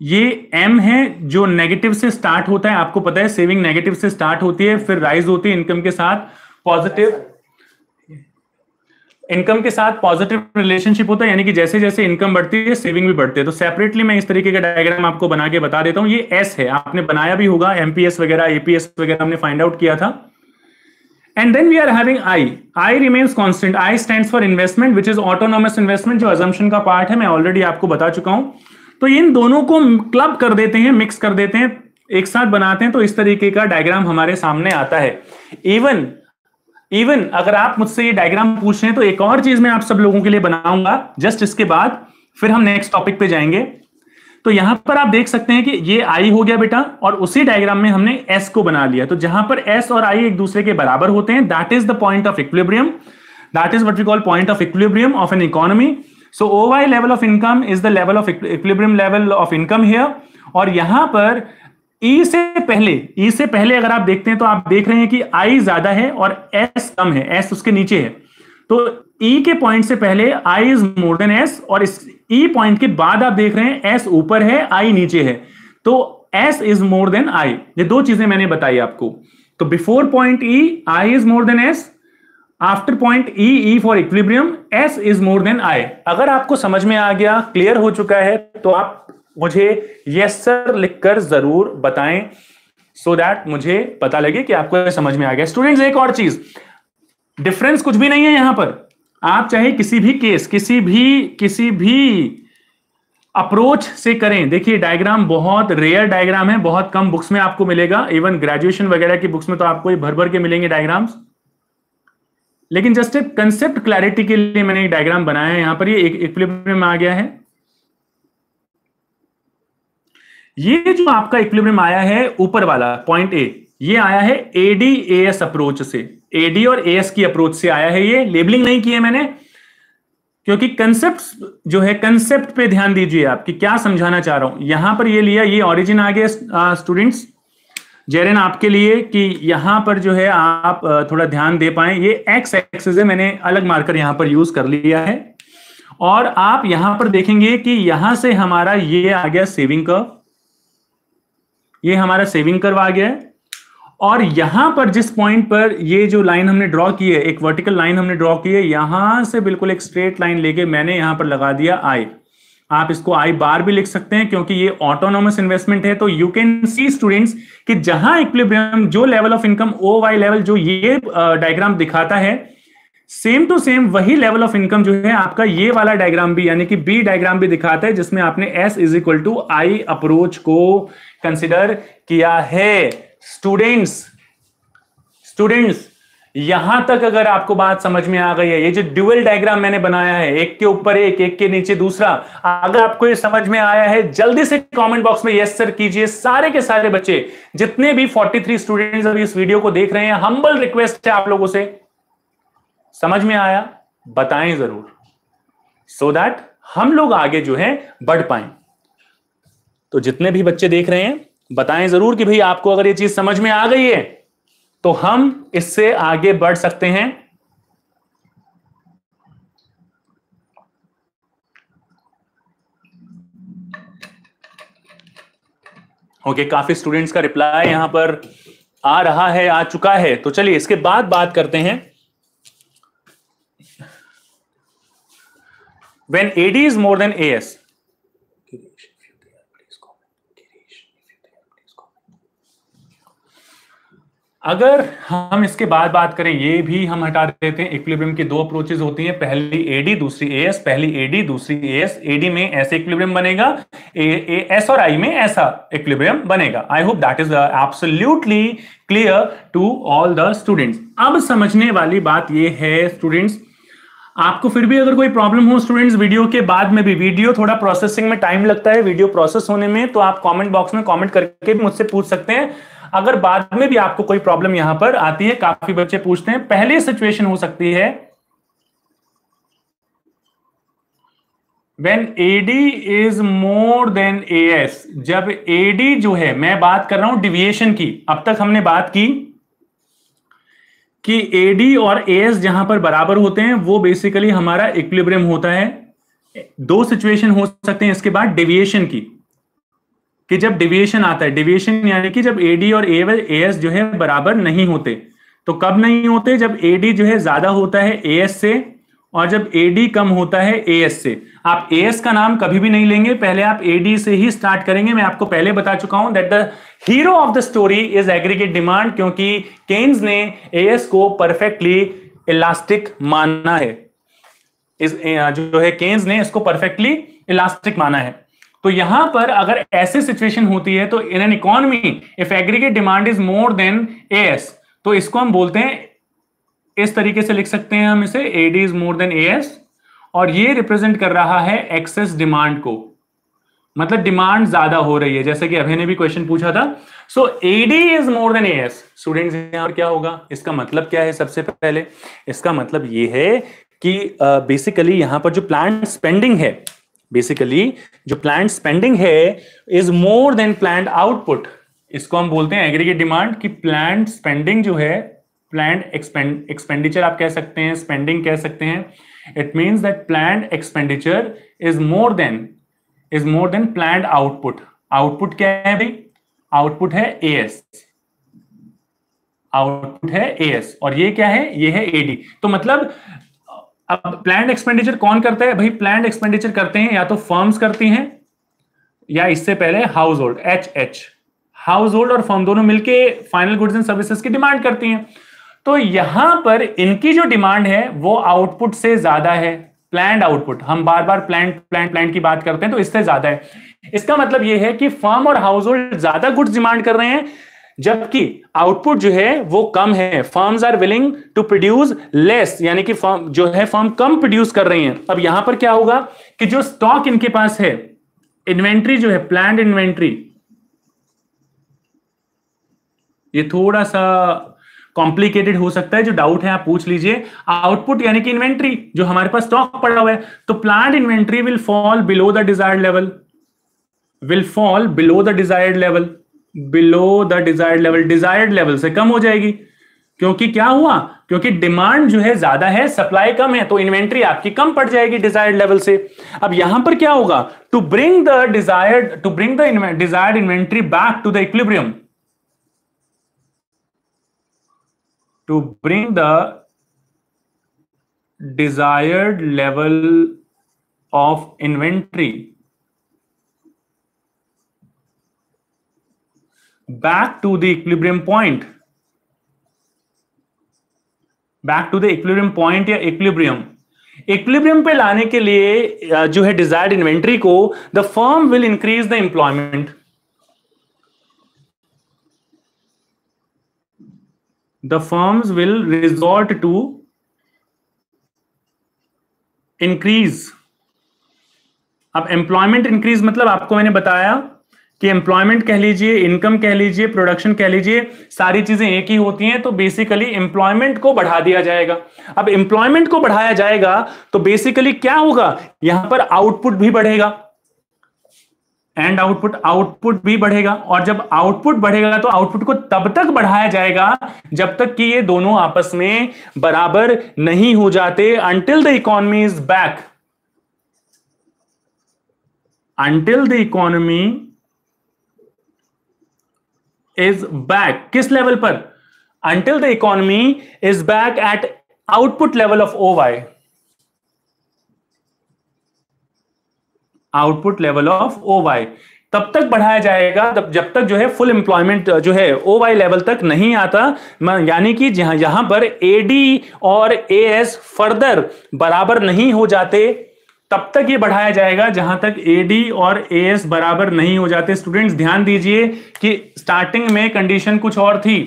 ये एम है जो नेगेटिव से स्टार्ट होता है, आपको पता है सेविंग नेगेटिव से स्टार्ट होती है, फिर राइज होती है इनकम के साथ पॉजिटिव इनकम के साथ पॉजिटिव रिलेशनशिप होता है, यानी कि जैसे जैसे इनकम बढ़ती है सेविंग भी बढ़ती है। तो सेपरेटली मैं इस तरीके का डायग्राम आपको बना के बता देता हूँ। ये एस है, आपने बनाया भी होगा एमपीएस वगैरह एपीएस वगैरह हमने फाइंड आउट किया था। And then we are having I I remains constant I stands for investment which is autonomous investment जो एजम्पन का पार्ट है, मैं ऑलरेडी आपको बता चुका हूँ। तो इन दोनों को क्लब कर देते हैं मिक्स कर देते हैं, एक साथ बनाते हैं तो इस तरीके का डायग्राम हमारे सामने आता है। इवन इवन अगर आप मुझसे ये डायग्राम पूछ रहे हैं तो एक और चीज़ मैं आप सब लोगों के लिए बनाऊँगा जस्ट इसके बाद फिर हम नेक्स्ट टॉपिक पे जाएँगे। तो यहाँ पर आप देख सकते हैं कि ये आई हो गया बेटा, और उसी डायग्राम में हमने एस को बना लिया। तो जहाँ पर एस और आई एक दूसरे के बराबर होते हैं that is the point of equilibrium that is what we call point of equilibrium of an economy so O Y level of income is the level of equilibrium level of income here और यहाँ पर ई e से पहले ई e से पहले अगर आप देखते हैं तो आप देख रहे हैं कि आई ज़्यादा है और एस कम है। एस उसके नीचे है। तो ई e के पॉइंट से पहले I is more than S और इस ई पॉइंट के बाद आप देख रहे हैं एस ऊपर है आई नीचे है। तो S is more than I ये दो चीज़ें मैंने बताई आपको। तो before point E I is more than S after point E E for equilibrium S is more than I अगर आपको समझ में आ गया क्लियर हो चुका है तो आप मुझे यस सर लिखकर ज़रूर बताएँ सो so दैट मुझे पता लगे कि आपको समझ में आ गया। स्टूडेंट्स एक और चीज़। डिफरेंस कुछ भी नहीं है यहाँ पर। आप चाहे किसी भी केस किसी भी किसी भी अप्रोच से करें। देखिए डायग्राम बहुत रेयर डायग्राम है, बहुत कम बुक्स में आपको मिलेगा। इवन ग्रेजुएशन वगैरह की बुक्स में तो आपको ये भर भर के मिलेंगे डायग्राम्स लेकिन जस्ट एक कंसेप्ट क्लैरिटी के लिए मैंने एक डायग्राम बनाया है, यहाँ पर ये एक इक्विलिब्रियम आ गया है। ये जो आपका इक्विलिब्रियम आया है, ऊपर वाला पॉइंट ए ये आया है एडी एस अप्रोच से। एडी और एस की अप्रोच से आया है ये। लेबलिंग नहीं की है मैंने, क्योंकि कंसेप्ट जो है कंसेप्ट पे ध्यान दीजिए आप कि क्या समझाना चाह रहा हूँ। यहाँ पर ये लिया, ये ऑरिजिन आ गया स्टूडेंट्स जेरेन, आपके लिए कि यहाँ पर जो है आप थोड़ा ध्यान दे पाए। ये एक्स एक्सिस है, मैंने अलग मार्कर यहाँ पर यूज़ कर लिया है। और आप यहाँ पर देखेंगे कि यहाँ से हमारा ये आ गया सेविंग कर्व ये हमारा सेविंग कर्व आ गया है। और यहाँ पर जिस पॉइंट पर ये जो लाइन हमने ड्रॉ की है, एक वर्टिकल लाइन हमने ड्रॉ की है, यहाँ से बिल्कुल एक स्ट्रेट लाइन लेके मैंने यहाँ पर लगा दिया आई आप इसको आई बार भी लिख सकते हैं, क्योंकि ये ऑटोनॉमस इन्वेस्टमेंट है तो यू कैन सी स्टूडेंट्स कि जहाँ इक्विलिब्रियम जो level of income O Y level जो ये डायग्राम दिखाता है सेम टू सेम वही लेवल ऑफ़ इनकम जो है, आपका ये वाला डायग्राम भी, यानी कि बी डायग्राम भी दिखाता है, जिसमें आपने S is equal to I approach को कंसिडर किया है। स्टूडेंट्स स्टूडेंट्स यहाँ तक अगर आपको बात समझ में आ गई है, ये जो ड्यूअल डायग्राम मैंने बनाया है, एक के ऊपर एक एक के नीचे दूसरा, अगर आपको ये समझ में आया है, जल्दी से कमेंट बॉक्स में यस सर कीजिए। सारे के सारे बच्चे, जितने भी 43 स्टूडेंट्स अभी इस वीडियो को देख रहे हैं हम्बल रिक्वेस्ट है आप लोगों से। समझ में आया? बताएँ ज़रूर। सो so दैट हम लोग आगे जो है, बढ़ पाए। तो जितने भी बच्चे देख रहे हैं, बताएँ ज़रूर कि भाई आपको अगर ये चीज़ समझ में आ गई है तो हम इससे आगे बढ़ सकते हैं ओके okay, काफ़ी स्टूडेंट्स का रिप्लाई यहाँ पर आ रहा है आ चुका है तो चलिए इसके बाद बात करते हैं when AD is more than AS. अगर हम इसके बाद बात करें, ये भी हम हटा देते हैं। इक्विलिब्रियम की दो अप्रोचेस होती हैं। पहली एडी दूसरी एएस पहली एडी दूसरी एएस एडी में ऐसे इक्विलिब्रियम बनेगा। एस और आई में ऐसा इक्विलिब्रियम बनेगा। I hope that is absolutely clear to all the students अब समझने वाली बात ये है स्टूडेंट्स आपको फिर भी अगर कोई प्रॉब्लम हो स्टूडेंट्स वीडियो के बाद में भी वीडियो थोड़ा प्रोसेसिंग में टाइम लगता है। वीडियो प्रोसेस होने में तो आप कमेंट बॉक्स में कमेंट करके भी मुझसे पूछ सकते हैं। अगर बाद में भी आपको कोई प्रॉब्लम यहाँ पर आती है, काफ़ी बच्चे पूछते हैं, पहले सिचुएशन हो सकती है। When AD is more than S जब एडी जो है, मैं बात कर रहा हूँ डिविएशन की। अब तक हमने बात की कि एडी और एस जहाँ पर बराबर होते हैं, वो बेसिकली हमारा इक्विलिब्रियम होता है। दो सिचुएशन हो सकते हैं इसके बाद डेविएशन की। कि जब डिविएशन आता है डिविएशन यानी कि जब एडी और ए एस जो है बराबर नहीं होते तो कब नहीं होते? जब एडी जो है ज़्यादा होता है ए एस से और जब एडी कम होता है ए एस से। आप ए एस का नाम कभी भी नहीं लेंगे, पहले आप एडी से ही स्टार्ट करेंगे, मैं आपको पहले बता चुका हूँ that the hero of the story is aggregate demand क्योंकि केन्स ने ए एस को परफेक्टली इलास्टिक माना है। इस जो है केन्स ने इसको परफेक्टली इलास्टिक माना है। तो यहाँ पर अगर ऐसे सिचुएशन होती है तो in an economy if aggregate demand is more than S तो इसको हम बोलते हैं इस तरीके से लिख सकते हैं हम इसे AD is more than A S और ये रिप्रेजेंट कर रहा है एक्सेस डिमांड को। मतलब डिमांड ज़्यादा हो रही है जैसे कि अभय ने भी क्वेश्चन पूछा था। So AD is more than S students यहाँ क्या होगा? इसका मतलब क्या है सबसे पहले? इसका मतलब ये है कि बेसिकली uh, यहाँ पर जो प्लान स्पेंडिंग है बेसिकली जो प्लान स्पेंडिंग है is more than plan output इसको हम बोलते हैं एग्रीगेट डिमांड की प्लान स्पेंडिंग जो है प्लान एक्सपेंडिचर आप कह सकते हैं स्पेंडिंग कह सकते हैं. It means that planned expenditure is more than, is more than planned output. Output क्या है भाई? आउटपुट है ए एस आउटपुट है ए एस और ये क्या है? ये है एडी तो मतलब अब प्लान एक्सपेंडिचर कौन करता है? भाई प्लान एक्सपेंडिचर करते हैं, या तो फर्म्स करती हैं, या इससे पहले household H H household और फर्म दोनों मिलके फाइनल गुड्स एंड सर्विसेज़ की डिमांड करती हैं। तो यहाँ पर इनकी जो डिमांड है, वो आउटपुट से ज़्यादा है। प्लान आउटपुट हम बार बार प्लान प्लान प्लान की बात करते हैं तो इससे ज़्यादा है। इसका मतलब ये है कि फर्म और हाउस होल्ड ज़्यादा गुड्स डिमांड कर रहे हैं जबकि आउटपुट जो है वो कम है। Firms are willing to produce less यानी कि फर्म जो है फर्म कम प्रोड्यूस कर रही हैं। अब यहाँ पर क्या होगा कि जो स्टॉक इनके पास है इन्वेंट्री जो है प्लान इन्वेंट्री ये थोड़ा सा कॉम्प्लिकेटेड हो सकता है, जो डाउट है, आप पूछ लीजिए। आउटपुट यानी कि इन्वेंट्री जो हमारे पास स्टॉक पड़ा हुआ है तो planned inventory will fall below the desired level will fall below the desired level below the desired level desired level से कम हो जाएगी। क्योंकि क्या हुआ? क्योंकि डिमांड जो है ज़्यादा है सप्लाई कम है तो इन्वेंट्री आपकी कम पड़ जाएगी डिजायर्ड लेवल से। अब यहाँ पर क्या होगा? To bring the desired to bring the desired inventory back to the equilibrium to bring the desired level of inventory back to the equilibrium point. Back to the equilibrium point या equilibrium equilibrium पे लाने के लिए जो है desired inventory को the firm will increase the employment the firms will resort to increase अब employment increase मतलब आपको मैंने बताया कि एम्प्लॉयमेंट कह लीजिए इनकम कह लीजिए प्रोडक्शन कह लीजिए, सारी चीज़ें एक ही होती हैं तो बेसिकली एम्प्लॉयमेंट को बढ़ा दिया जाएगा। अब एम्प्लॉयमेंट को बढ़ाया जाएगा तो बेसिकली क्या होगा? यहाँ पर आउटपुट भी बढ़ेगा। एंड आउटपुट आउटपुट भी बढ़ेगा। और जब आउटपुट बढ़ेगा तो आउटपुट को तब तक बढ़ाया जाएगा, जब तक कि ये दोनों आपस में बराबर नहीं हो जाते until the economy is back until the economy is back किस लेवल पर? Until the economy is back at output level of O Y output level of O Y तब तक बढ़ाया जाएगा, तब, जब तक जो है फुल एम्प्लॉयमेंट जो है ओ वाई लेवल तक नहीं आता यानी कि जहाँ, यहाँ पर ए डी और ए एस फर्दर बराबर नहीं हो जाते तब तक ये बढ़ाया जाएगा जहाँ तक ए डी और ए एस बराबर नहीं हो जाते। स्टूडेंट्स ध्यान दीजिए कि स्टार्टिंग में कंडीशन कुछ और थी।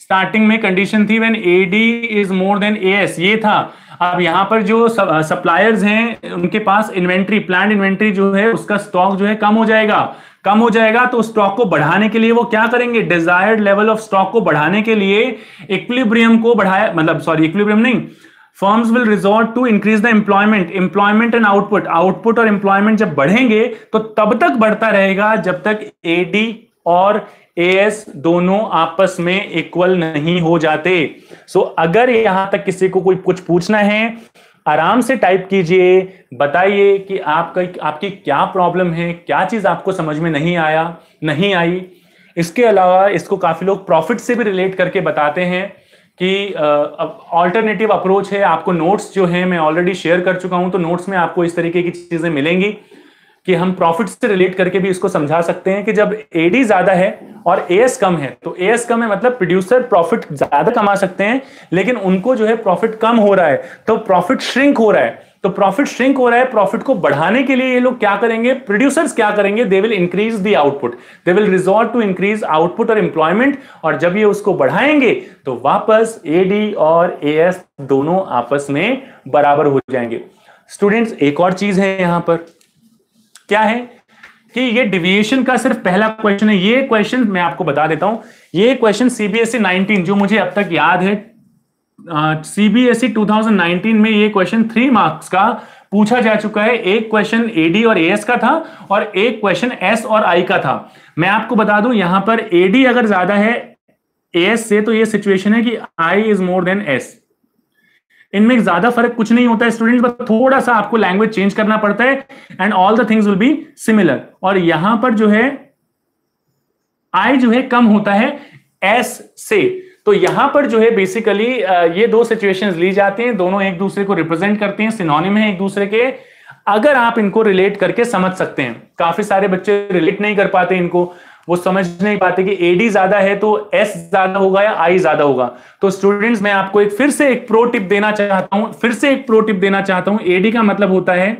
स्टार्टिंग में कंडीशन थी when A D is more than A S ये था। अब यहाँ पर जो सप्लायर्स हैं, उनके पास इन्वेंट्री प्लान इन्वेंट्री जो है, उसका स्टॉक जो है कम हो जाएगा। कम हो जाएगा तो स्टॉक को बढ़ाने के लिए वो क्या करेंगे? डिजायर्ड लेवल ऑफ़ स्टॉक को बढ़ाने के लिए इक्विलिब्रियम को बढ़ाया मतलब सॉरी इक्विलिब्रियम नहीं firms will resort to increase the employment employment and output output और एम्प्लॉयमेंट जब बढ़ेंगे तो तब तक बढ़ता रहेगा जब तक एडी और एएस दोनों आपस में इक्वल नहीं हो जाते। सो so, अगर यहाँ तक किसी को कोई कुछ पूछना है आराम से टाइप कीजिए बताइए कि आपका आपकी क्या प्रॉब्लम है क्या चीज़ आपको समझ में नहीं आया नहीं आई। इसके अलावा इसको काफ़ी लोग प्रॉफिट से भी रिलेट करके बताते हैं। कि ऑल्टरनेटिव अप्रोच है, आपको नोट्स जो है, मैं ऑलरेडी शेयर कर चुका हूँ तो नोट्स में आपको इस तरीके की चीज़ें मिलेंगी कि हम प्रॉफिट से रिलेट करके भी इसको समझा सकते हैं कि जब एडी ज़्यादा है और ए एस कम है तो ए एस कम है मतलब प्रोड्यूसर प्रॉफिट ज़्यादा कमा सकते हैं, लेकिन उनको जो है प्रॉफिट कम हो रहा है तो प्रॉफिट श्रिंक हो रहा है। तो प्रॉफिट श्रिंक हो रहा है प्रॉफिट को बढ़ाने के लिए ये लोग क्या करेंगे? प्रोड्यूसर्स क्या करेंगे? They will increase the output they will resort to increase output और एम्प्लॉयमेंट और जब ये उसको बढ़ाएँगे तो वापस एडी और एएस दोनों आपस में बराबर हो जाएँगे। स्टूडेंट्स एक और चीज़ है यहाँ पर। क्या है? कि ये डिविएशन का सिर्फ़ पहला क्वेश्चन है। ये क्वेश्चन मैं आपको बता देता हूँ। ये क्वेश्चन सीबीएसई 19 जो मुझे अब तक याद है सीबीएसई 2019 में ये क्वेश्चन थ्री मार्क्स का पूछा जा चुका है। एक क्वेश्चन एडी और एएस का था और एक क्वेश्चन एस और आई का था। मैं आपको बता दूँ, यहाँ पर एडी अगर ज़्यादा है एएस से तो ये सिचुएशन है कि I is more than S इनमें ज़्यादा फ़र्क कुछ नहीं होता है स्टूडेंट्स बस थोड़ा सा आपको लैंग्वेज चेंज करना पड़ता है and all the things will be similar और यहाँ पर जो है आई जो है कम होता है एस से। तो यहाँ पर जो है बेसिकली ये दो सिचुएशंस ली जाती हैं, दोनों एक दूसरे को रिप्रेजेंट करते हैं सिनोनिम है एक दूसरे के। अगर आप इनको रिलेट करके समझ सकते हैं, काफ़ी सारे बच्चे रिलेट नहीं कर पाते इनको, वो समझ नहीं पाते कि एडी ज़्यादा है तो एस ज़्यादा होगा या आई ज़्यादा होगा। तो स्टूडेंट्स मैं आपको एक फिर से एक प्रो टिप देना चाहता हूँ, फिर से एक प्रो टिप देना चाहता हूँ। एडी का मतलब होता है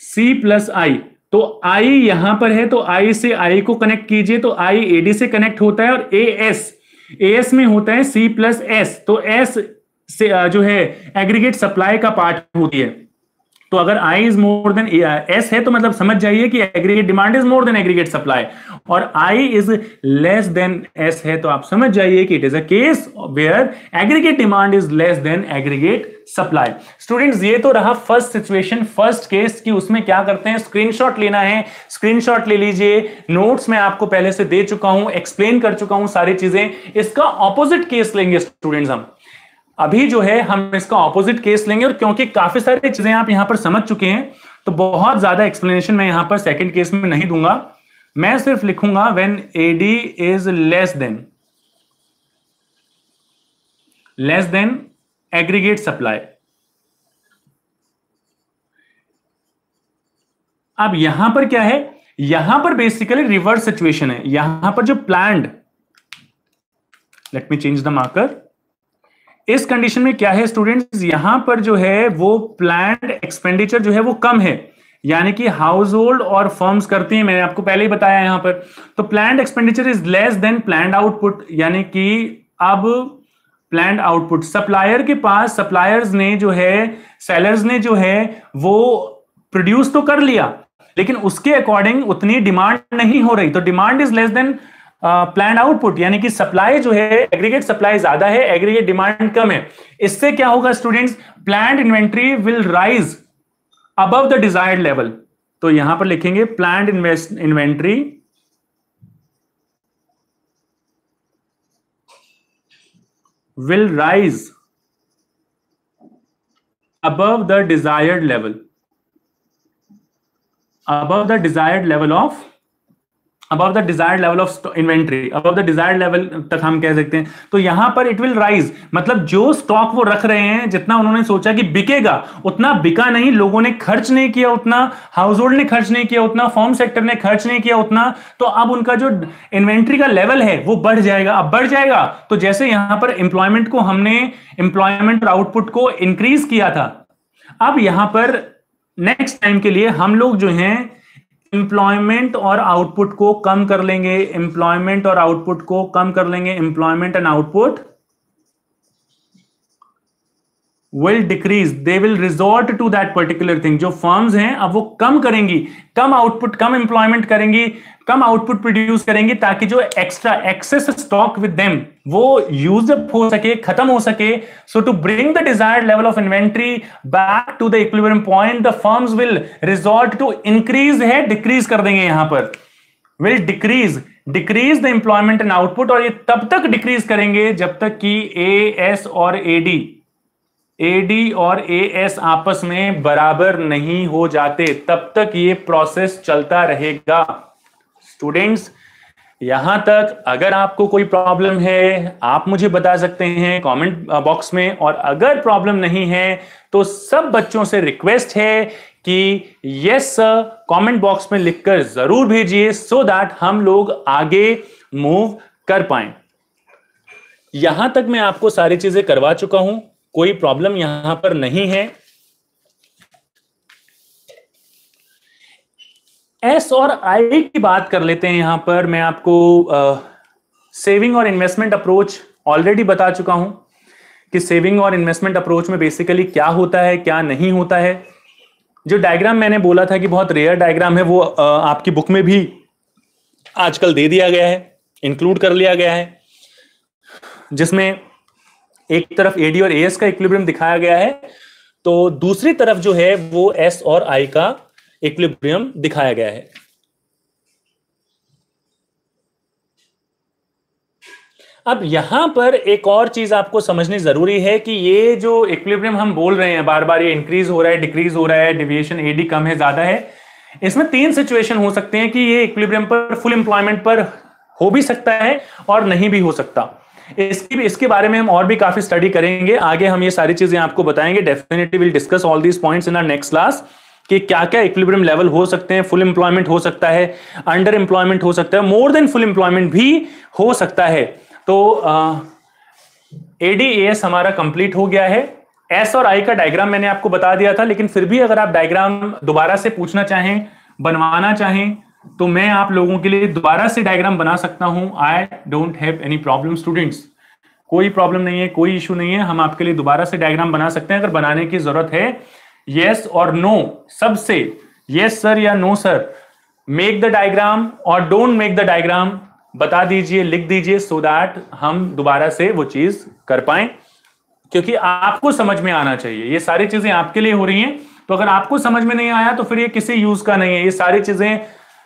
सी प्लस आई तो आई यहाँ पर है तो आई से आई को कनेक्ट कीजिए तो आई एडी से कनेक्ट होता है और ए एस ए एस में होता है सी प्लस एस तो एस से जो है एग्रीगेट सप्लाई का पार्ट होती है। तो अगर I is more than S है तो मतलब समझ जाइए कि aggregate demand is more than aggregate supply और I is less than S है तो आप समझ जाइए कि it is a case where aggregate demand is less than aggregate supply students ये तो रहा फ़र्स्ट सिचुएशन फ़र्स्ट केस की उसमें क्या करते हैं? स्क्रीनशॉट लेना है। स्क्रीनशॉट ले लीजिए। नोट्स में आपको पहले से दे चुका हूँ एक्सप्लेन कर चुका हूँ सारी चीज़ें। इसका ऑपोजिट केस लेंगे स्टूडेंट्स हम। अभी जो है, हम इसका ऑपोजिट केस लेंगे और क्योंकि काफ़ी सारी चीज़ें आप यहाँ पर समझ चुके हैं तो बहुत ज़्यादा एक्सप्लेनेशन मैं यहाँ पर सेकंड केस में नहीं दूँगा। मैं सिर्फ़ लिखूँगा when AD is less than less than aggregate supply अब यहाँ पर क्या है? यहाँ पर बेसिकली रिवर्स सिचुएशन है। यहाँ पर जो plan let me change the marker इस कंडीशन में क्या है स्टूडेंट्स यहाँ पर जो है, वो प्लान एक्सपेंडिचर जो है, वो कम है। यानी कि हाउस होल्ड और फर्म्स करती हैं, मैंने आपको पहले ही बताया यहाँ पर। तो plan expenditure is less than plan output यानी कि अब प्लान आउटपुट सप्लायर के पास सप्लायर्स ने जो है सेलर्स ने जो है, वो प्रोड्यूस तो कर लिया, लेकिन उसके अकॉर्डिंग उतनी डिमांड नहीं हो रही। तो demand is less than plan output यानी कि सप्लाई जो है एग्रीगेट सप्लाई ज़्यादा है एग्रीगेट डिमांड कम है। इससे क्या होगा students plan inventory will rise above the desired level तो यहाँ पर लिखेंगे plan inventory will rise above the desired level. Above the desired level of above the desired level of inventory above the desired level तक हम कह सकते हैं। तो यहाँ पर इट विल राइज मतलब जो स्टॉक वो रख रहे हैं, जितना उन्होंने सोचा कि बिकेगा, उतना बिका नहीं, लोगों ने खर्च नहीं किया उतना हाउस होल्ड ने खर्च नहीं किया उतना फॉर्म सेक्टर ने खर्च नहीं किया उतना तो अब उनका जो इन्वेंट्री का लेवल है, वो बढ़ जाएगा। अब बढ़ जाएगा तो जैसे यहाँ पर इंप्लॉयमेंट को हमने इंप्लॉयमेंट और आउटपुट को इंक्रीज किया था, अब यहाँ पर नेक्स्ट टाइम के लिए हम लोग जो हैं एम्प्लॉयमेंट और आउटपुट को कम कर लेंगे एम्प्लॉयमेंट और आउटपुट को कम कर लेंगे employment and output will decrease they will resort to that particular thing जो फर्म्स हैं, अब वो कम करेंगी, कम आउटपुट कम एम्प्लॉयमेंट करेंगी, कम आउटपुट प्रोड्यूस करेंगी ताकि जो extra excess stock with them वो यूज़ हो सके, खत्म हो सके। So to bring the desired level of inventory back to the equilibrium point the firms will resort to increase है डिक्रीज कर देंगे यहाँ पर। Will decrease decrease the employment and output और ये तब तक डिक्रीज करेंगे जब तक कि ए एस और एडी एडी और एस आपस में बराबर नहीं हो जाते, तब तक ये प्रोसेस चलता रहेगा। स्टूडेंट्स यहाँ तक अगर आपको कोई प्रॉब्लम है, आप मुझे बता सकते हैं कमेंट बॉक्स में। और अगर प्रॉब्लम नहीं है तो सब बच्चों से रिक्वेस्ट है कि यस सर कमेंट बॉक्स में लिखकर ज़रूर भेजिए सो दैट हम लोग आगे मूव कर पाए। यहाँ तक मैं आपको सारी चीज़ें करवा चुका हूँ। कोई प्रॉब्लम यहाँ पर नहीं है। एस और आई की बात कर लेते हैं यहाँ पर। मैं आपको सेविंग और इन्वेस्टमेंट अप्रोच ऑलरेडी बता चुका हूँ कि सेविंग और इन्वेस्टमेंट अप्रोच में बेसिकली क्या होता है क्या नहीं होता है। जो डायग्राम मैंने बोला था कि बहुत रेयर डायग्राम है वो आ, आपकी बुक में भी आजकल दे दिया गया है इंक्लूड कर लिया गया है जिसमें एक तरफ़ एडी और एएस का इक्विलिब्रियम दिखाया गया है तो दूसरी तरफ़ जो है वो एस और आई का इक्विलिब्रियम दिखाया गया है। अब यहाँ पर एक और चीज़ आपको समझनी ज़रूरी है कि ये जो इक्विलिब्रियम हम बोल रहे हैं बार बार ये इंक्रीज हो रहा है डिक्रीज हो रहा है डिविएशन एडी कम है, ज़्यादा है, इसमें तीन सिचुएशन हो सकते हैं कि ये इक्विलिब्रियम पर फुल एम्प्लॉयमेंट पर हो भी सकता है और नहीं भी हो सकता। इसकी भी, इसके बारे में हम और भी काफ़ी स्टडी करेंगे। आगे हम ये सारी चीज़ें आपको बताएँगे। Definitely will discuss all these points in our next class कि क्या क्या इक्विलिब्रियम लेवल हो सकते हैं फुल एम्प्लॉयमेंट हो सकता है अंडर एम्प्लॉयमेंट हो सकता है मोर देन फुल एम्प्लॉयमेंट भी हो सकता है। तो एडीएस हमारा कंप्लीट हो गया है। एस और आई का डायग्राम मैंने आपको बता दिया था, लेकिन फिर भी अगर आप डायग्राम दोबारा से पूछना चाहें, बनवाना चाहें तो मैं आप लोगों के लिए दोबारा से डायग्राम बना सकता हूँ। I don't have any problem students कोई प्रॉब्लम नहीं है, कोई इशू नहीं है। हम आपके लिए दोबारा से डायग्राम बना सकते हैं। अगर बनाने की ज़रूरत है यस और नो सबसे यस सर या no sir make the diagram और डोंट मेक द डायग्राम बता दीजिए, लिख दीजिए सो दैट हम दोबारा से वो चीज़ कर पाए। क्योंकि आपको समझ में आना चाहिए। ये सारी चीज़ें आपके लिए हो रही हैं। तो अगर आपको समझ में नहीं आया तो फिर ये किसी यूज़ का नहीं है। ये सारी चीज़ें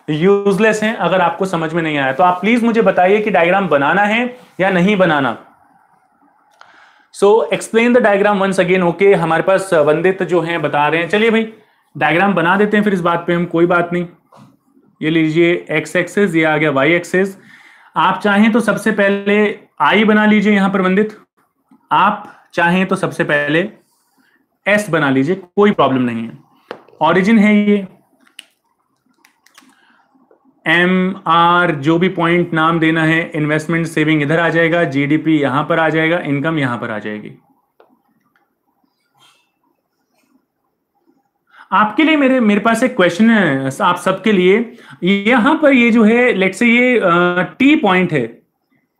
यूजलेस हैं, अगर आपको समझ में नहीं आया। तो आप प्लीज़ मुझे बताइए कि डायग्राम बनाना है या नहीं बनाना। So explain the diagram once again okay हमारे पास वंदित जो हैं, बता रहे हैं। चलिए भाई डायग्राम बना देते हैं फिर इस बात पे हम, कोई बात नहीं। ये लीजिए एक्स एक्सेस ये आ गया वाई एक्सेस आप चाहें तो सबसे पहले आई बना लीजिए यहाँ पर वंदित। आप चाहें तो सबसे पहले एस बना लीजिए, कोई प्रॉब्लम नहीं है। ऑरिजिन है ये। एम आर जो भी पॉइंट नाम देना है इन्वेस्टमेंट सेविंग इधर आ जाएगा जीडीपी यहाँ पर आ जाएगा इनकम यहाँ पर आ जाएगी। आपके लिए मेरे मेरे पास एक क्वेश्चन है, आप सबके लिए। यहाँ पर ये जो है लेट से ये टी पॉइंट है।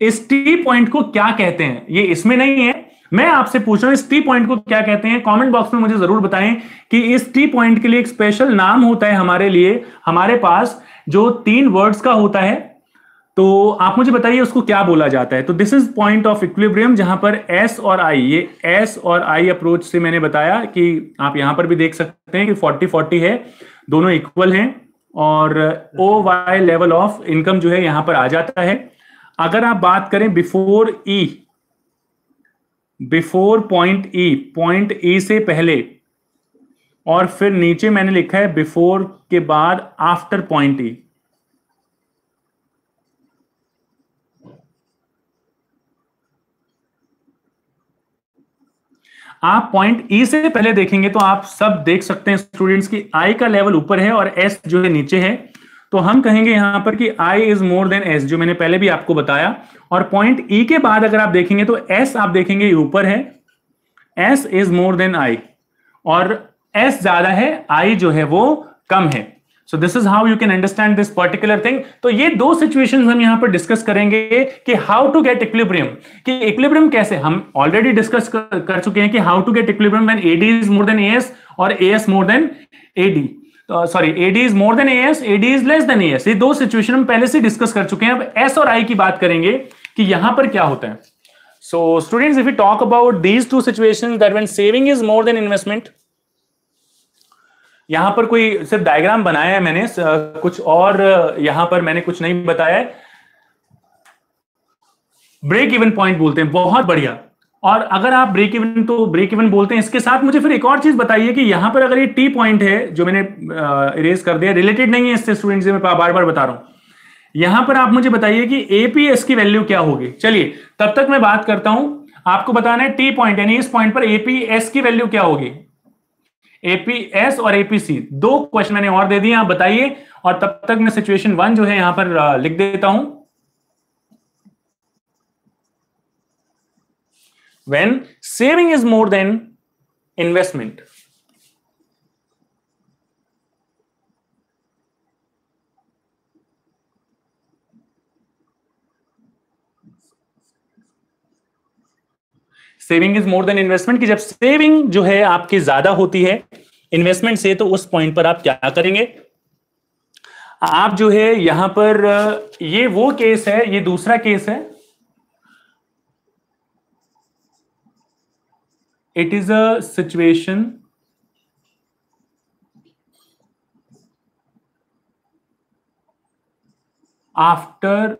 इस टी पॉइंट को क्या कहते हैं? ये इसमें नहीं है। मैं आपसे पूछ रहा हूँ, इस टी पॉइंट को क्या कहते हैं? कमेंट बॉक्स में मुझे ज़रूर बताएँ कि इस टी पॉइंट के लिए एक स्पेशल नाम होता है हमारे लिए, हमारे पास। जो तीन वर्ड्स का होता है तो आप मुझे बताइए उसको क्या बोला जाता है। तो this is point of equilibrium जहाँ पर एस और आई ये एस और आई अप्रोच से मैंने बताया कि आप यहाँ पर भी देख सकते हैं कि 40 40 है, दोनों इक्वल हैं, और O Y level of income जो है यहाँ पर आ जाता है। अगर आप बात करें before E before point E point E से पहले और फिर नीचे मैंने लिखा है बिफोर के बाद आफ्टर पॉइंट ई आप पॉइंट ई से पहले देखेंगे तो आप सब देख सकते हैं स्टूडेंट्स की आई का लेवल ऊपर है और एस जो है नीचे है। तो हम कहेंगे यहाँ पर कि I is more than S जो मैंने पहले भी आपको बताया। और पॉइंट ई के बाद अगर आप देखेंगे तो एस आप देखेंगे ऊपर है। S is more than I और एस ज़्यादा है आई जो है वो कम है। So this is how you can understand this particular thing तो ये दो सिचुएशन हम यहाँ पर डिस्कस करेंगे कि हाउ टू गेट इक्विलिब्रियम कि इक्विलिब्रियम कैसे? हम ऑलरेडी डिस्कस कर, चुके हैं कि how to get equilibrium when AD is more than AS और AS more than AD sorry AD is more than AS AD is less than AS ये दो सिचुएशन हम पहले से डिस्कस कर चुके हैं। अब एस और आई की बात करेंगे कि यहाँ पर क्या होता है। So students if you talk about these two situation that when saving is more than investment यहाँ पर कोई सिर्फ़ डायग्राम बनाया है मैंने कुछ और, यहाँ पर मैंने कुछ नहीं बताया ब्रेक इवन पॉइंट बोलते हैं, बहुत बढ़िया। और अगर आप ब्रेक इवन तो ब्रेक इवन बोलते हैं। इसके साथ मुझे फिर एक और चीज़ बताइए कि यहाँ पर अगर ये टी पॉइंट है, जो मैंने इरेज कर दिया रिलेटेड नहीं है इससे स्टूडेंट से, मैं बार बार बता रहा हूँ। यहाँ पर आप मुझे बताइए कि एपीएस की वैल्यू क्या होगी। चलिए, तब तक मैं बात करता हूँ। आपको बताना है टी पॉइंट यानी इस पॉइंट पर एपीएस की वैल्यू क्या होगी। एपीएस और एपीसी दो क्वेश्चन मैंने और दे दिए, आप बताइए। और तब तक मैं सिचुएशन वन जो है यहाँ पर लिख देता हूँ। When saving is more than investment saving is more than investment, कि जब सेविंग जो है आपकी ज़्यादा होती है इन्वेस्टमेंट से तो उस पॉइंट पर आप क्या करेंगे? आप जो है यहाँ पर, ये वो केस है, ये दूसरा केस है। It is a situation after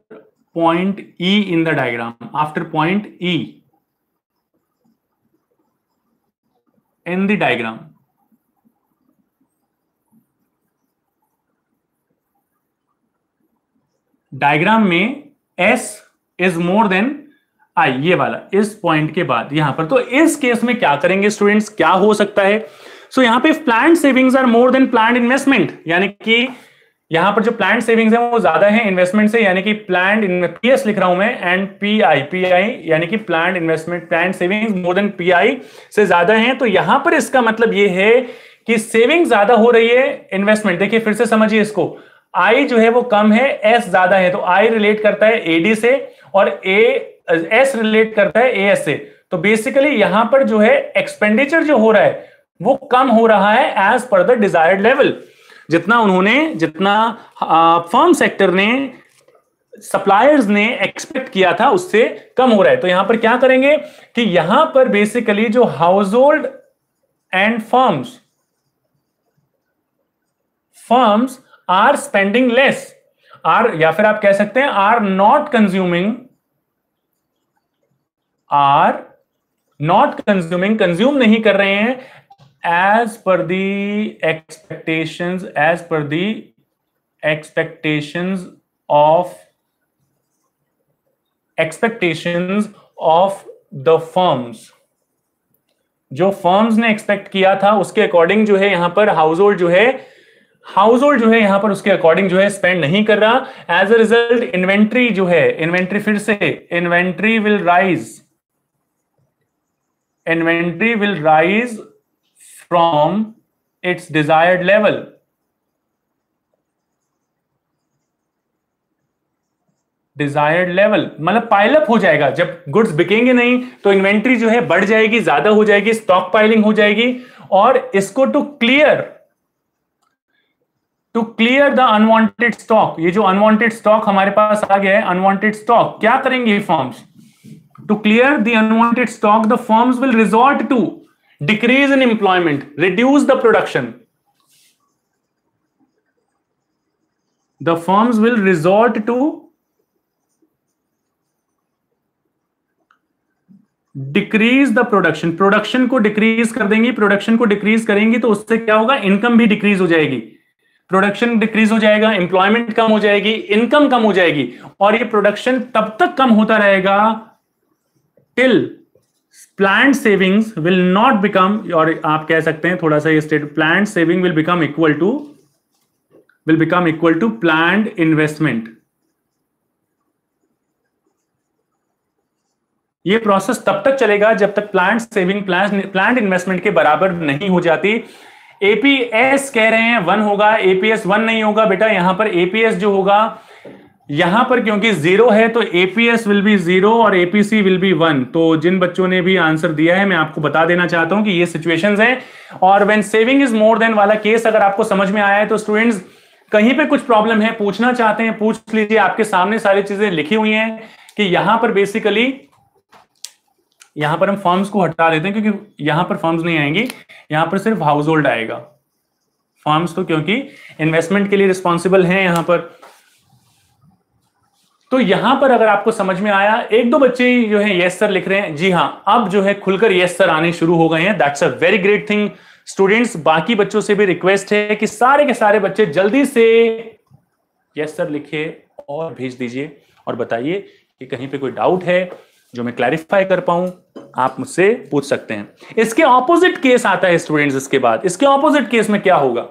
point E in the diagram after point E in the diagram. Diagram में S is more than I ये वाला इस पॉइंट के बाद यहाँ पर। तो इस केस में क्या करेंगे स्टूडेंट्स क्या हो सकता है? सो so, यहाँ पे plant savings are more than plant investment यानी कि यहाँ पर जो प्लान सेविंग्स है, वो ज़्यादा है इन्वेस्टमेंट से, यानी कि प्लान पीएस लिख रहा हूँ मैं and P I P I यानी कि plan investment plan savings more than P I से ज़्यादा है। तो यहाँ पर इसका मतलब ये है कि सेविंग ज़्यादा हो रही है इन्वेस्टमेंट देखिए, फिर से समझिए इसको। आई जो है वो कम है एस ज़्यादा है। तो आई रिलेट करता है एडी से और ए एस रिलेट करता है ए एस से। तो बेसिकली यहाँ पर जो है एक्सपेंडिचर जो हो रहा है, वो कम हो रहा है as per the desired level जितना उन्होंने, जितना फर्म सेक्टर ने सप्लायर्स ने एक्सपेक्ट किया था, उससे कम हो रहा है। तो यहाँ पर क्या करेंगे कि यहाँ पर बेसिकली जो household and firms firms are spending less are या फिर आप कह सकते हैं are not consuming are not consuming consume नहीं कर रहे हैं। As per the expectations, as per the expectations of expectations of the firms. जो फर्म्स ने एक्सपेक्ट किया था, उसके अकॉर्डिंग जो है यहाँ पर हाउस होल्ड जो है हाउस होल्ड जो है यहाँ पर उसके अकॉर्डिंग जो है स्पेंड नहीं कर रहा। एज अ रिज़ल्ट इन्वेंट्री जो है इन्वेंट्री फिर से inventory will rise inventory will rise from its desired level. Desired level मतलब पाइलअप हो जाएगा। जब गुड्स बिकेंगे नहीं तो इन्वेंट्री जो है बढ़ जाएगी, ज़्यादा हो जाएगी स्टॉक पाइलिंग हो जाएगी। और इसको to clear to clear the unwanted stock ये जो अनवांटेड स्टॉक हमारे पास आ गया है अनवांटेड स्टॉक क्या करेंगे firms to clear the unwanted stock the firms will resort to decrease in employment, reduce the production. The firms will resort to decrease the production production को decrease कर देंगी production को decrease करेंगी तो उससे क्या होगा? इनकम भी डिक्रीज हो जाएगी। प्रोडक्शन डिक्रीज हो जाएगा एम्प्लॉयमेंट कम हो जाएगी इनकम कम हो जाएगी। और ये प्रोडक्शन तब तक कम होता रहेगा till plant savings will not become और आप कह सकते हैं थोड़ा सा ये state plant saving will become equal to will become equal to plant investment ये प्रोसेस तब तक चलेगा जब तक plant saving plant plant investment के बराबर नहीं हो जाती। एपीएस कह रहे हैं वन होगा एपीएस वन नहीं होगा, बेटा, यहाँ पर एपीएस जो होगा यहाँ पर क्योंकि ज़ीरो है तो एपीएस विल बी ज़ीरो और एपीसी विल बी वन तो जिन बच्चों ने भी आंसर दिया है, मैं आपको बता देना चाहता हूँ कि ये सिचुएशंस हैं। और when saving is more than वाला केस अगर आपको समझ में आया है तो स्टूडेंट्स कहीं पे कुछ प्रॉब्लम है, पूछना चाहते हैं, पूछ लीजिए। आपके सामने सारी चीज़ें लिखी हुई हैं कि यहाँ पर बेसिकली यहाँ पर हम फॉर्म्स को हटा देते हैं, क्योंकि यहाँ पर फॉर्म्स नहीं आएँगी। यहाँ पर सिर्फ़ हाउस होल्ड आएगा। फॉर्म्स तो क्योंकि इन्वेस्टमेंट के लिए रिस्पॉन्सिबल है यहाँ पर। तो यहाँ पर अगर आपको समझ में आया, एक दो बच्चे जो है यस सर लिख रहे हैं, जी हाँ, अब जो है खुलकर यस सर आने शुरू हो गए हैं। That's a very great thing students बाकी बच्चों से भी रिक्वेस्ट है कि सारे के सारे बच्चे जल्दी से यस सर लिखिए और भेज दीजिए और बताइए कि कहीं पे कोई डाउट है जो मैं क्लैरिफाई कर पाऊँ, आप मुझसे पूछ सकते हैं। इसके ऑपोजिट केस आता है स्टूडेंट्स इसके बाद। इसके ऑपोजिट केस में क्या होगा?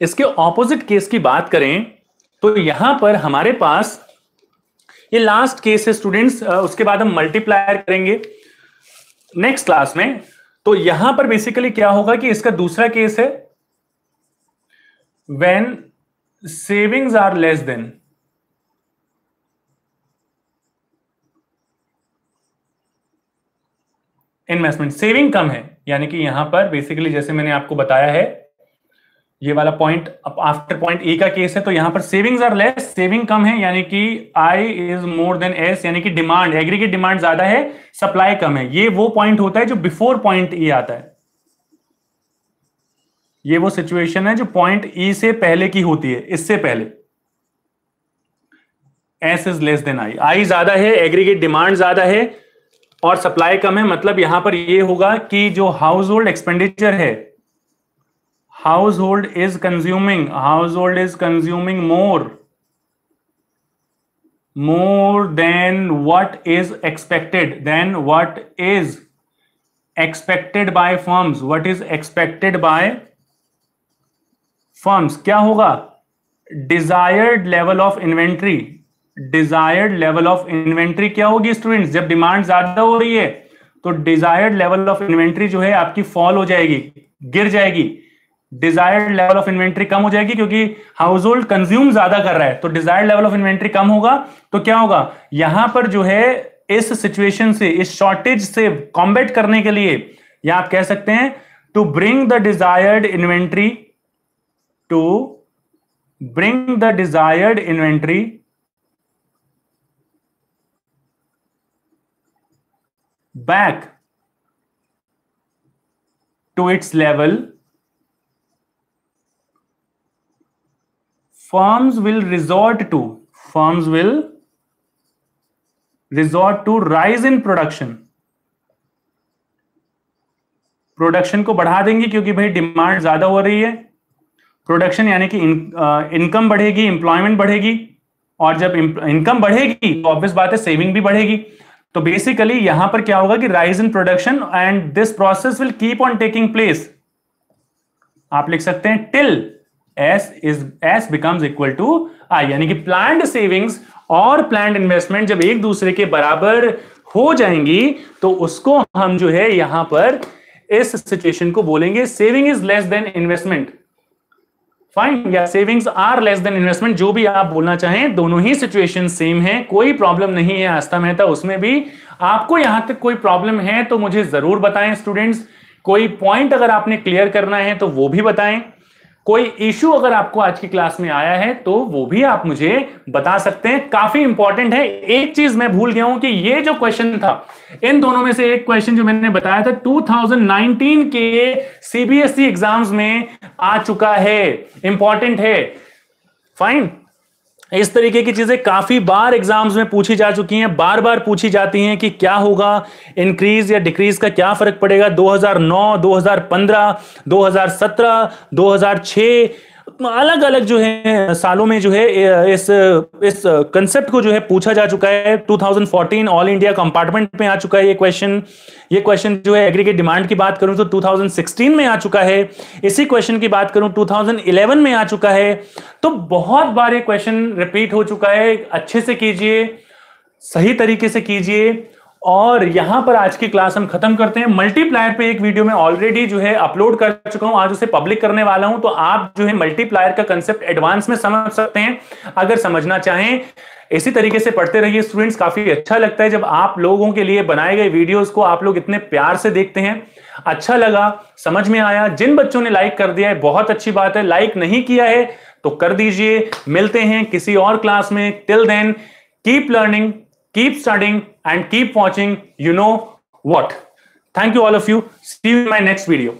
इसके ऑपोजिट केस की बात करें तो यहाँ पर हमारे पास ये लास्ट केस है स्टूडेंट्स उसके बाद हम मल्टीप्लायर करेंगे नेक्स्ट क्लास में। तो यहाँ पर बेसिकली क्या होगा कि इसका दूसरा केस है when savings are less than investment saving कम है, यानी कि यहाँ पर बेसिकली जैसे मैंने आपको बताया है ये वाला पॉइंट आफ्टर पॉइंट ए का केस है तो यहाँ पर सेविंग्स आर लेस सेविंग कम है, यानी कि I is more than S यानी कि डिमांड एग्रीगेट डिमांड ज़्यादा है सप्लाई कम है। ये वो पॉइंट होता है जो बिफोर पॉइंट ई आता है। ये वो सिचुएशन है जो पॉइंट ई से पहले की होती है, इससे पहले। S is less than I I ज़्यादा है एग्रीगेट डिमांड ज़्यादा है, और सप्लाई कम है मतलब यहाँ पर ये होगा कि जो हाउस होल्ड एक्सपेंडिचर है household is consuming household is consuming more more than what is expected than what is expected by firms what is expected by firms क्या होगा desired level of inventory desired level of inventory क्या होगी students जब demand ज़्यादा हो रही है तो डिजायर्ड लेवल ऑफ़ इन्वेंट्री जो है आपकी फॉल हो जाएगी गिर जाएगी डिजायर्ड लेवल ऑफ़ इन्वेंट्री कम हो जाएगी क्योंकि हाउस होल्ड कंज्यूम ज़्यादा कर रहा है। तो डिजायर्ड लेवल ऑफ़ इन्वेंट्री कम होगा तो क्या होगा? यहाँ पर जो है, इस सिचुएशन से, इस शॉर्टेज से कॉम्बेट करने के लिए, या आप कह सकते हैं to bring the desired inventory to bring the desired inventory back to its level firms will resort to firms will resort to rise in production. Production को बढ़ा देंगे क्योंकि भाई डिमांड ज़्यादा हो रही है। प्रोडक्शन यानी कि इनकम इन, बढ़ेगी इंप्लॉयमेंट बढ़ेगी और जब इनकम बढ़ेगी तो ऑब्वियस बात है सेविंग भी बढ़ेगी। तो बेसिकली यहाँ पर क्या होगा कि rise in production and this process will keep on taking place आप लिख सकते हैं till S is S becomes equal to I यानी कि प्लान्ड सेविंग्स और प्लान्ड इन्वेस्टमेंट जब एक दूसरे के बराबर हो जाएँगी तो उसको हम जो है यहाँ पर इस सिचुएशन को बोलेंगे saving is less than investment fine या savings are less than investment जो भी आप बोलना चाहें, दोनों ही सिचुएशन सेम है, कोई प्रॉब्लम नहीं है आस्था मेहता, उसमें भी आपको यहाँ तक कोई प्रॉब्लम है तो मुझे ज़रूर बताएँ स्टूडेंट्स कोई पॉइंट अगर आपने क्लियर करना है तो वो भी बताएँ। कोई इश्यू अगर आपको आज की क्लास में आया है तो वो भी आप मुझे बता सकते हैं। काफ़ी इंपॉर्टेंट है। एक चीज़ मैं भूल गया हूँ कि ये जो क्वेश्चन था, इन दोनों में से एक क्वेश्चन जो मैंने बताया था 2019 के सीबीएसई एग्ज़ाम्स में आ चुका है। इंपॉर्टेंट है। फाइन इस तरीके की चीज़ें काफ़ी बार एग्ज़ाम्स में पूछी जा चुकी हैं बार बार पूछी जाती हैं कि क्या होगा इंक्रीज या डिक्रीज का क्या फ़र्क पड़ेगा? 2009 2015 2017 2006 अलग अलग जो है, सालों में जो है इस इस कंसेप्ट को जो है पूछा जा चुका है। 2014 ऑल इंडिया कंपार्टमेंट में आ चुका है ये क्वेश्चन ये क्वेश्चन जो है एग्रीगेट डिमांड की बात करूँ तो 2016 में आ चुका है। इसी क्वेश्चन की बात करूँ 2011 में आ चुका है। तो बहुत बार ये क्वेश्चन रिपीट हो चुका है। अच्छे से कीजिए, सही तरीके से कीजिए। और यहाँ पर आज की क्लास हम खत्म करते हैं। मल्टीप्लायर पे एक वीडियो में ऑलरेडी जो है अपलोड कर चुका हूँ। आज उसे पब्लिक करने वाला हूँ। तो आप जो है मल्टीप्लायर का कंसेप्ट एडवांस में समझ सकते हैं। अगर समझना चाहें, इसी तरीके से पढ़ते रहिए स्टूडेंट्स काफ़ी अच्छा लगता है जब आप लोगों के लिए बनाए गए वीडियोस को आप लोग इतने प्यार से देखते हैं। अच्छा लगा, समझ में आया। जिन बच्चों ने लाइक कर दिया है, बहुत अच्छी बात है। लाइक नहीं किया है तो कर दीजिए। मिलते हैं किसी और क्लास में। Till then keep learning keep studying and keep watching you know what. Thank you all of you. See you in my next video.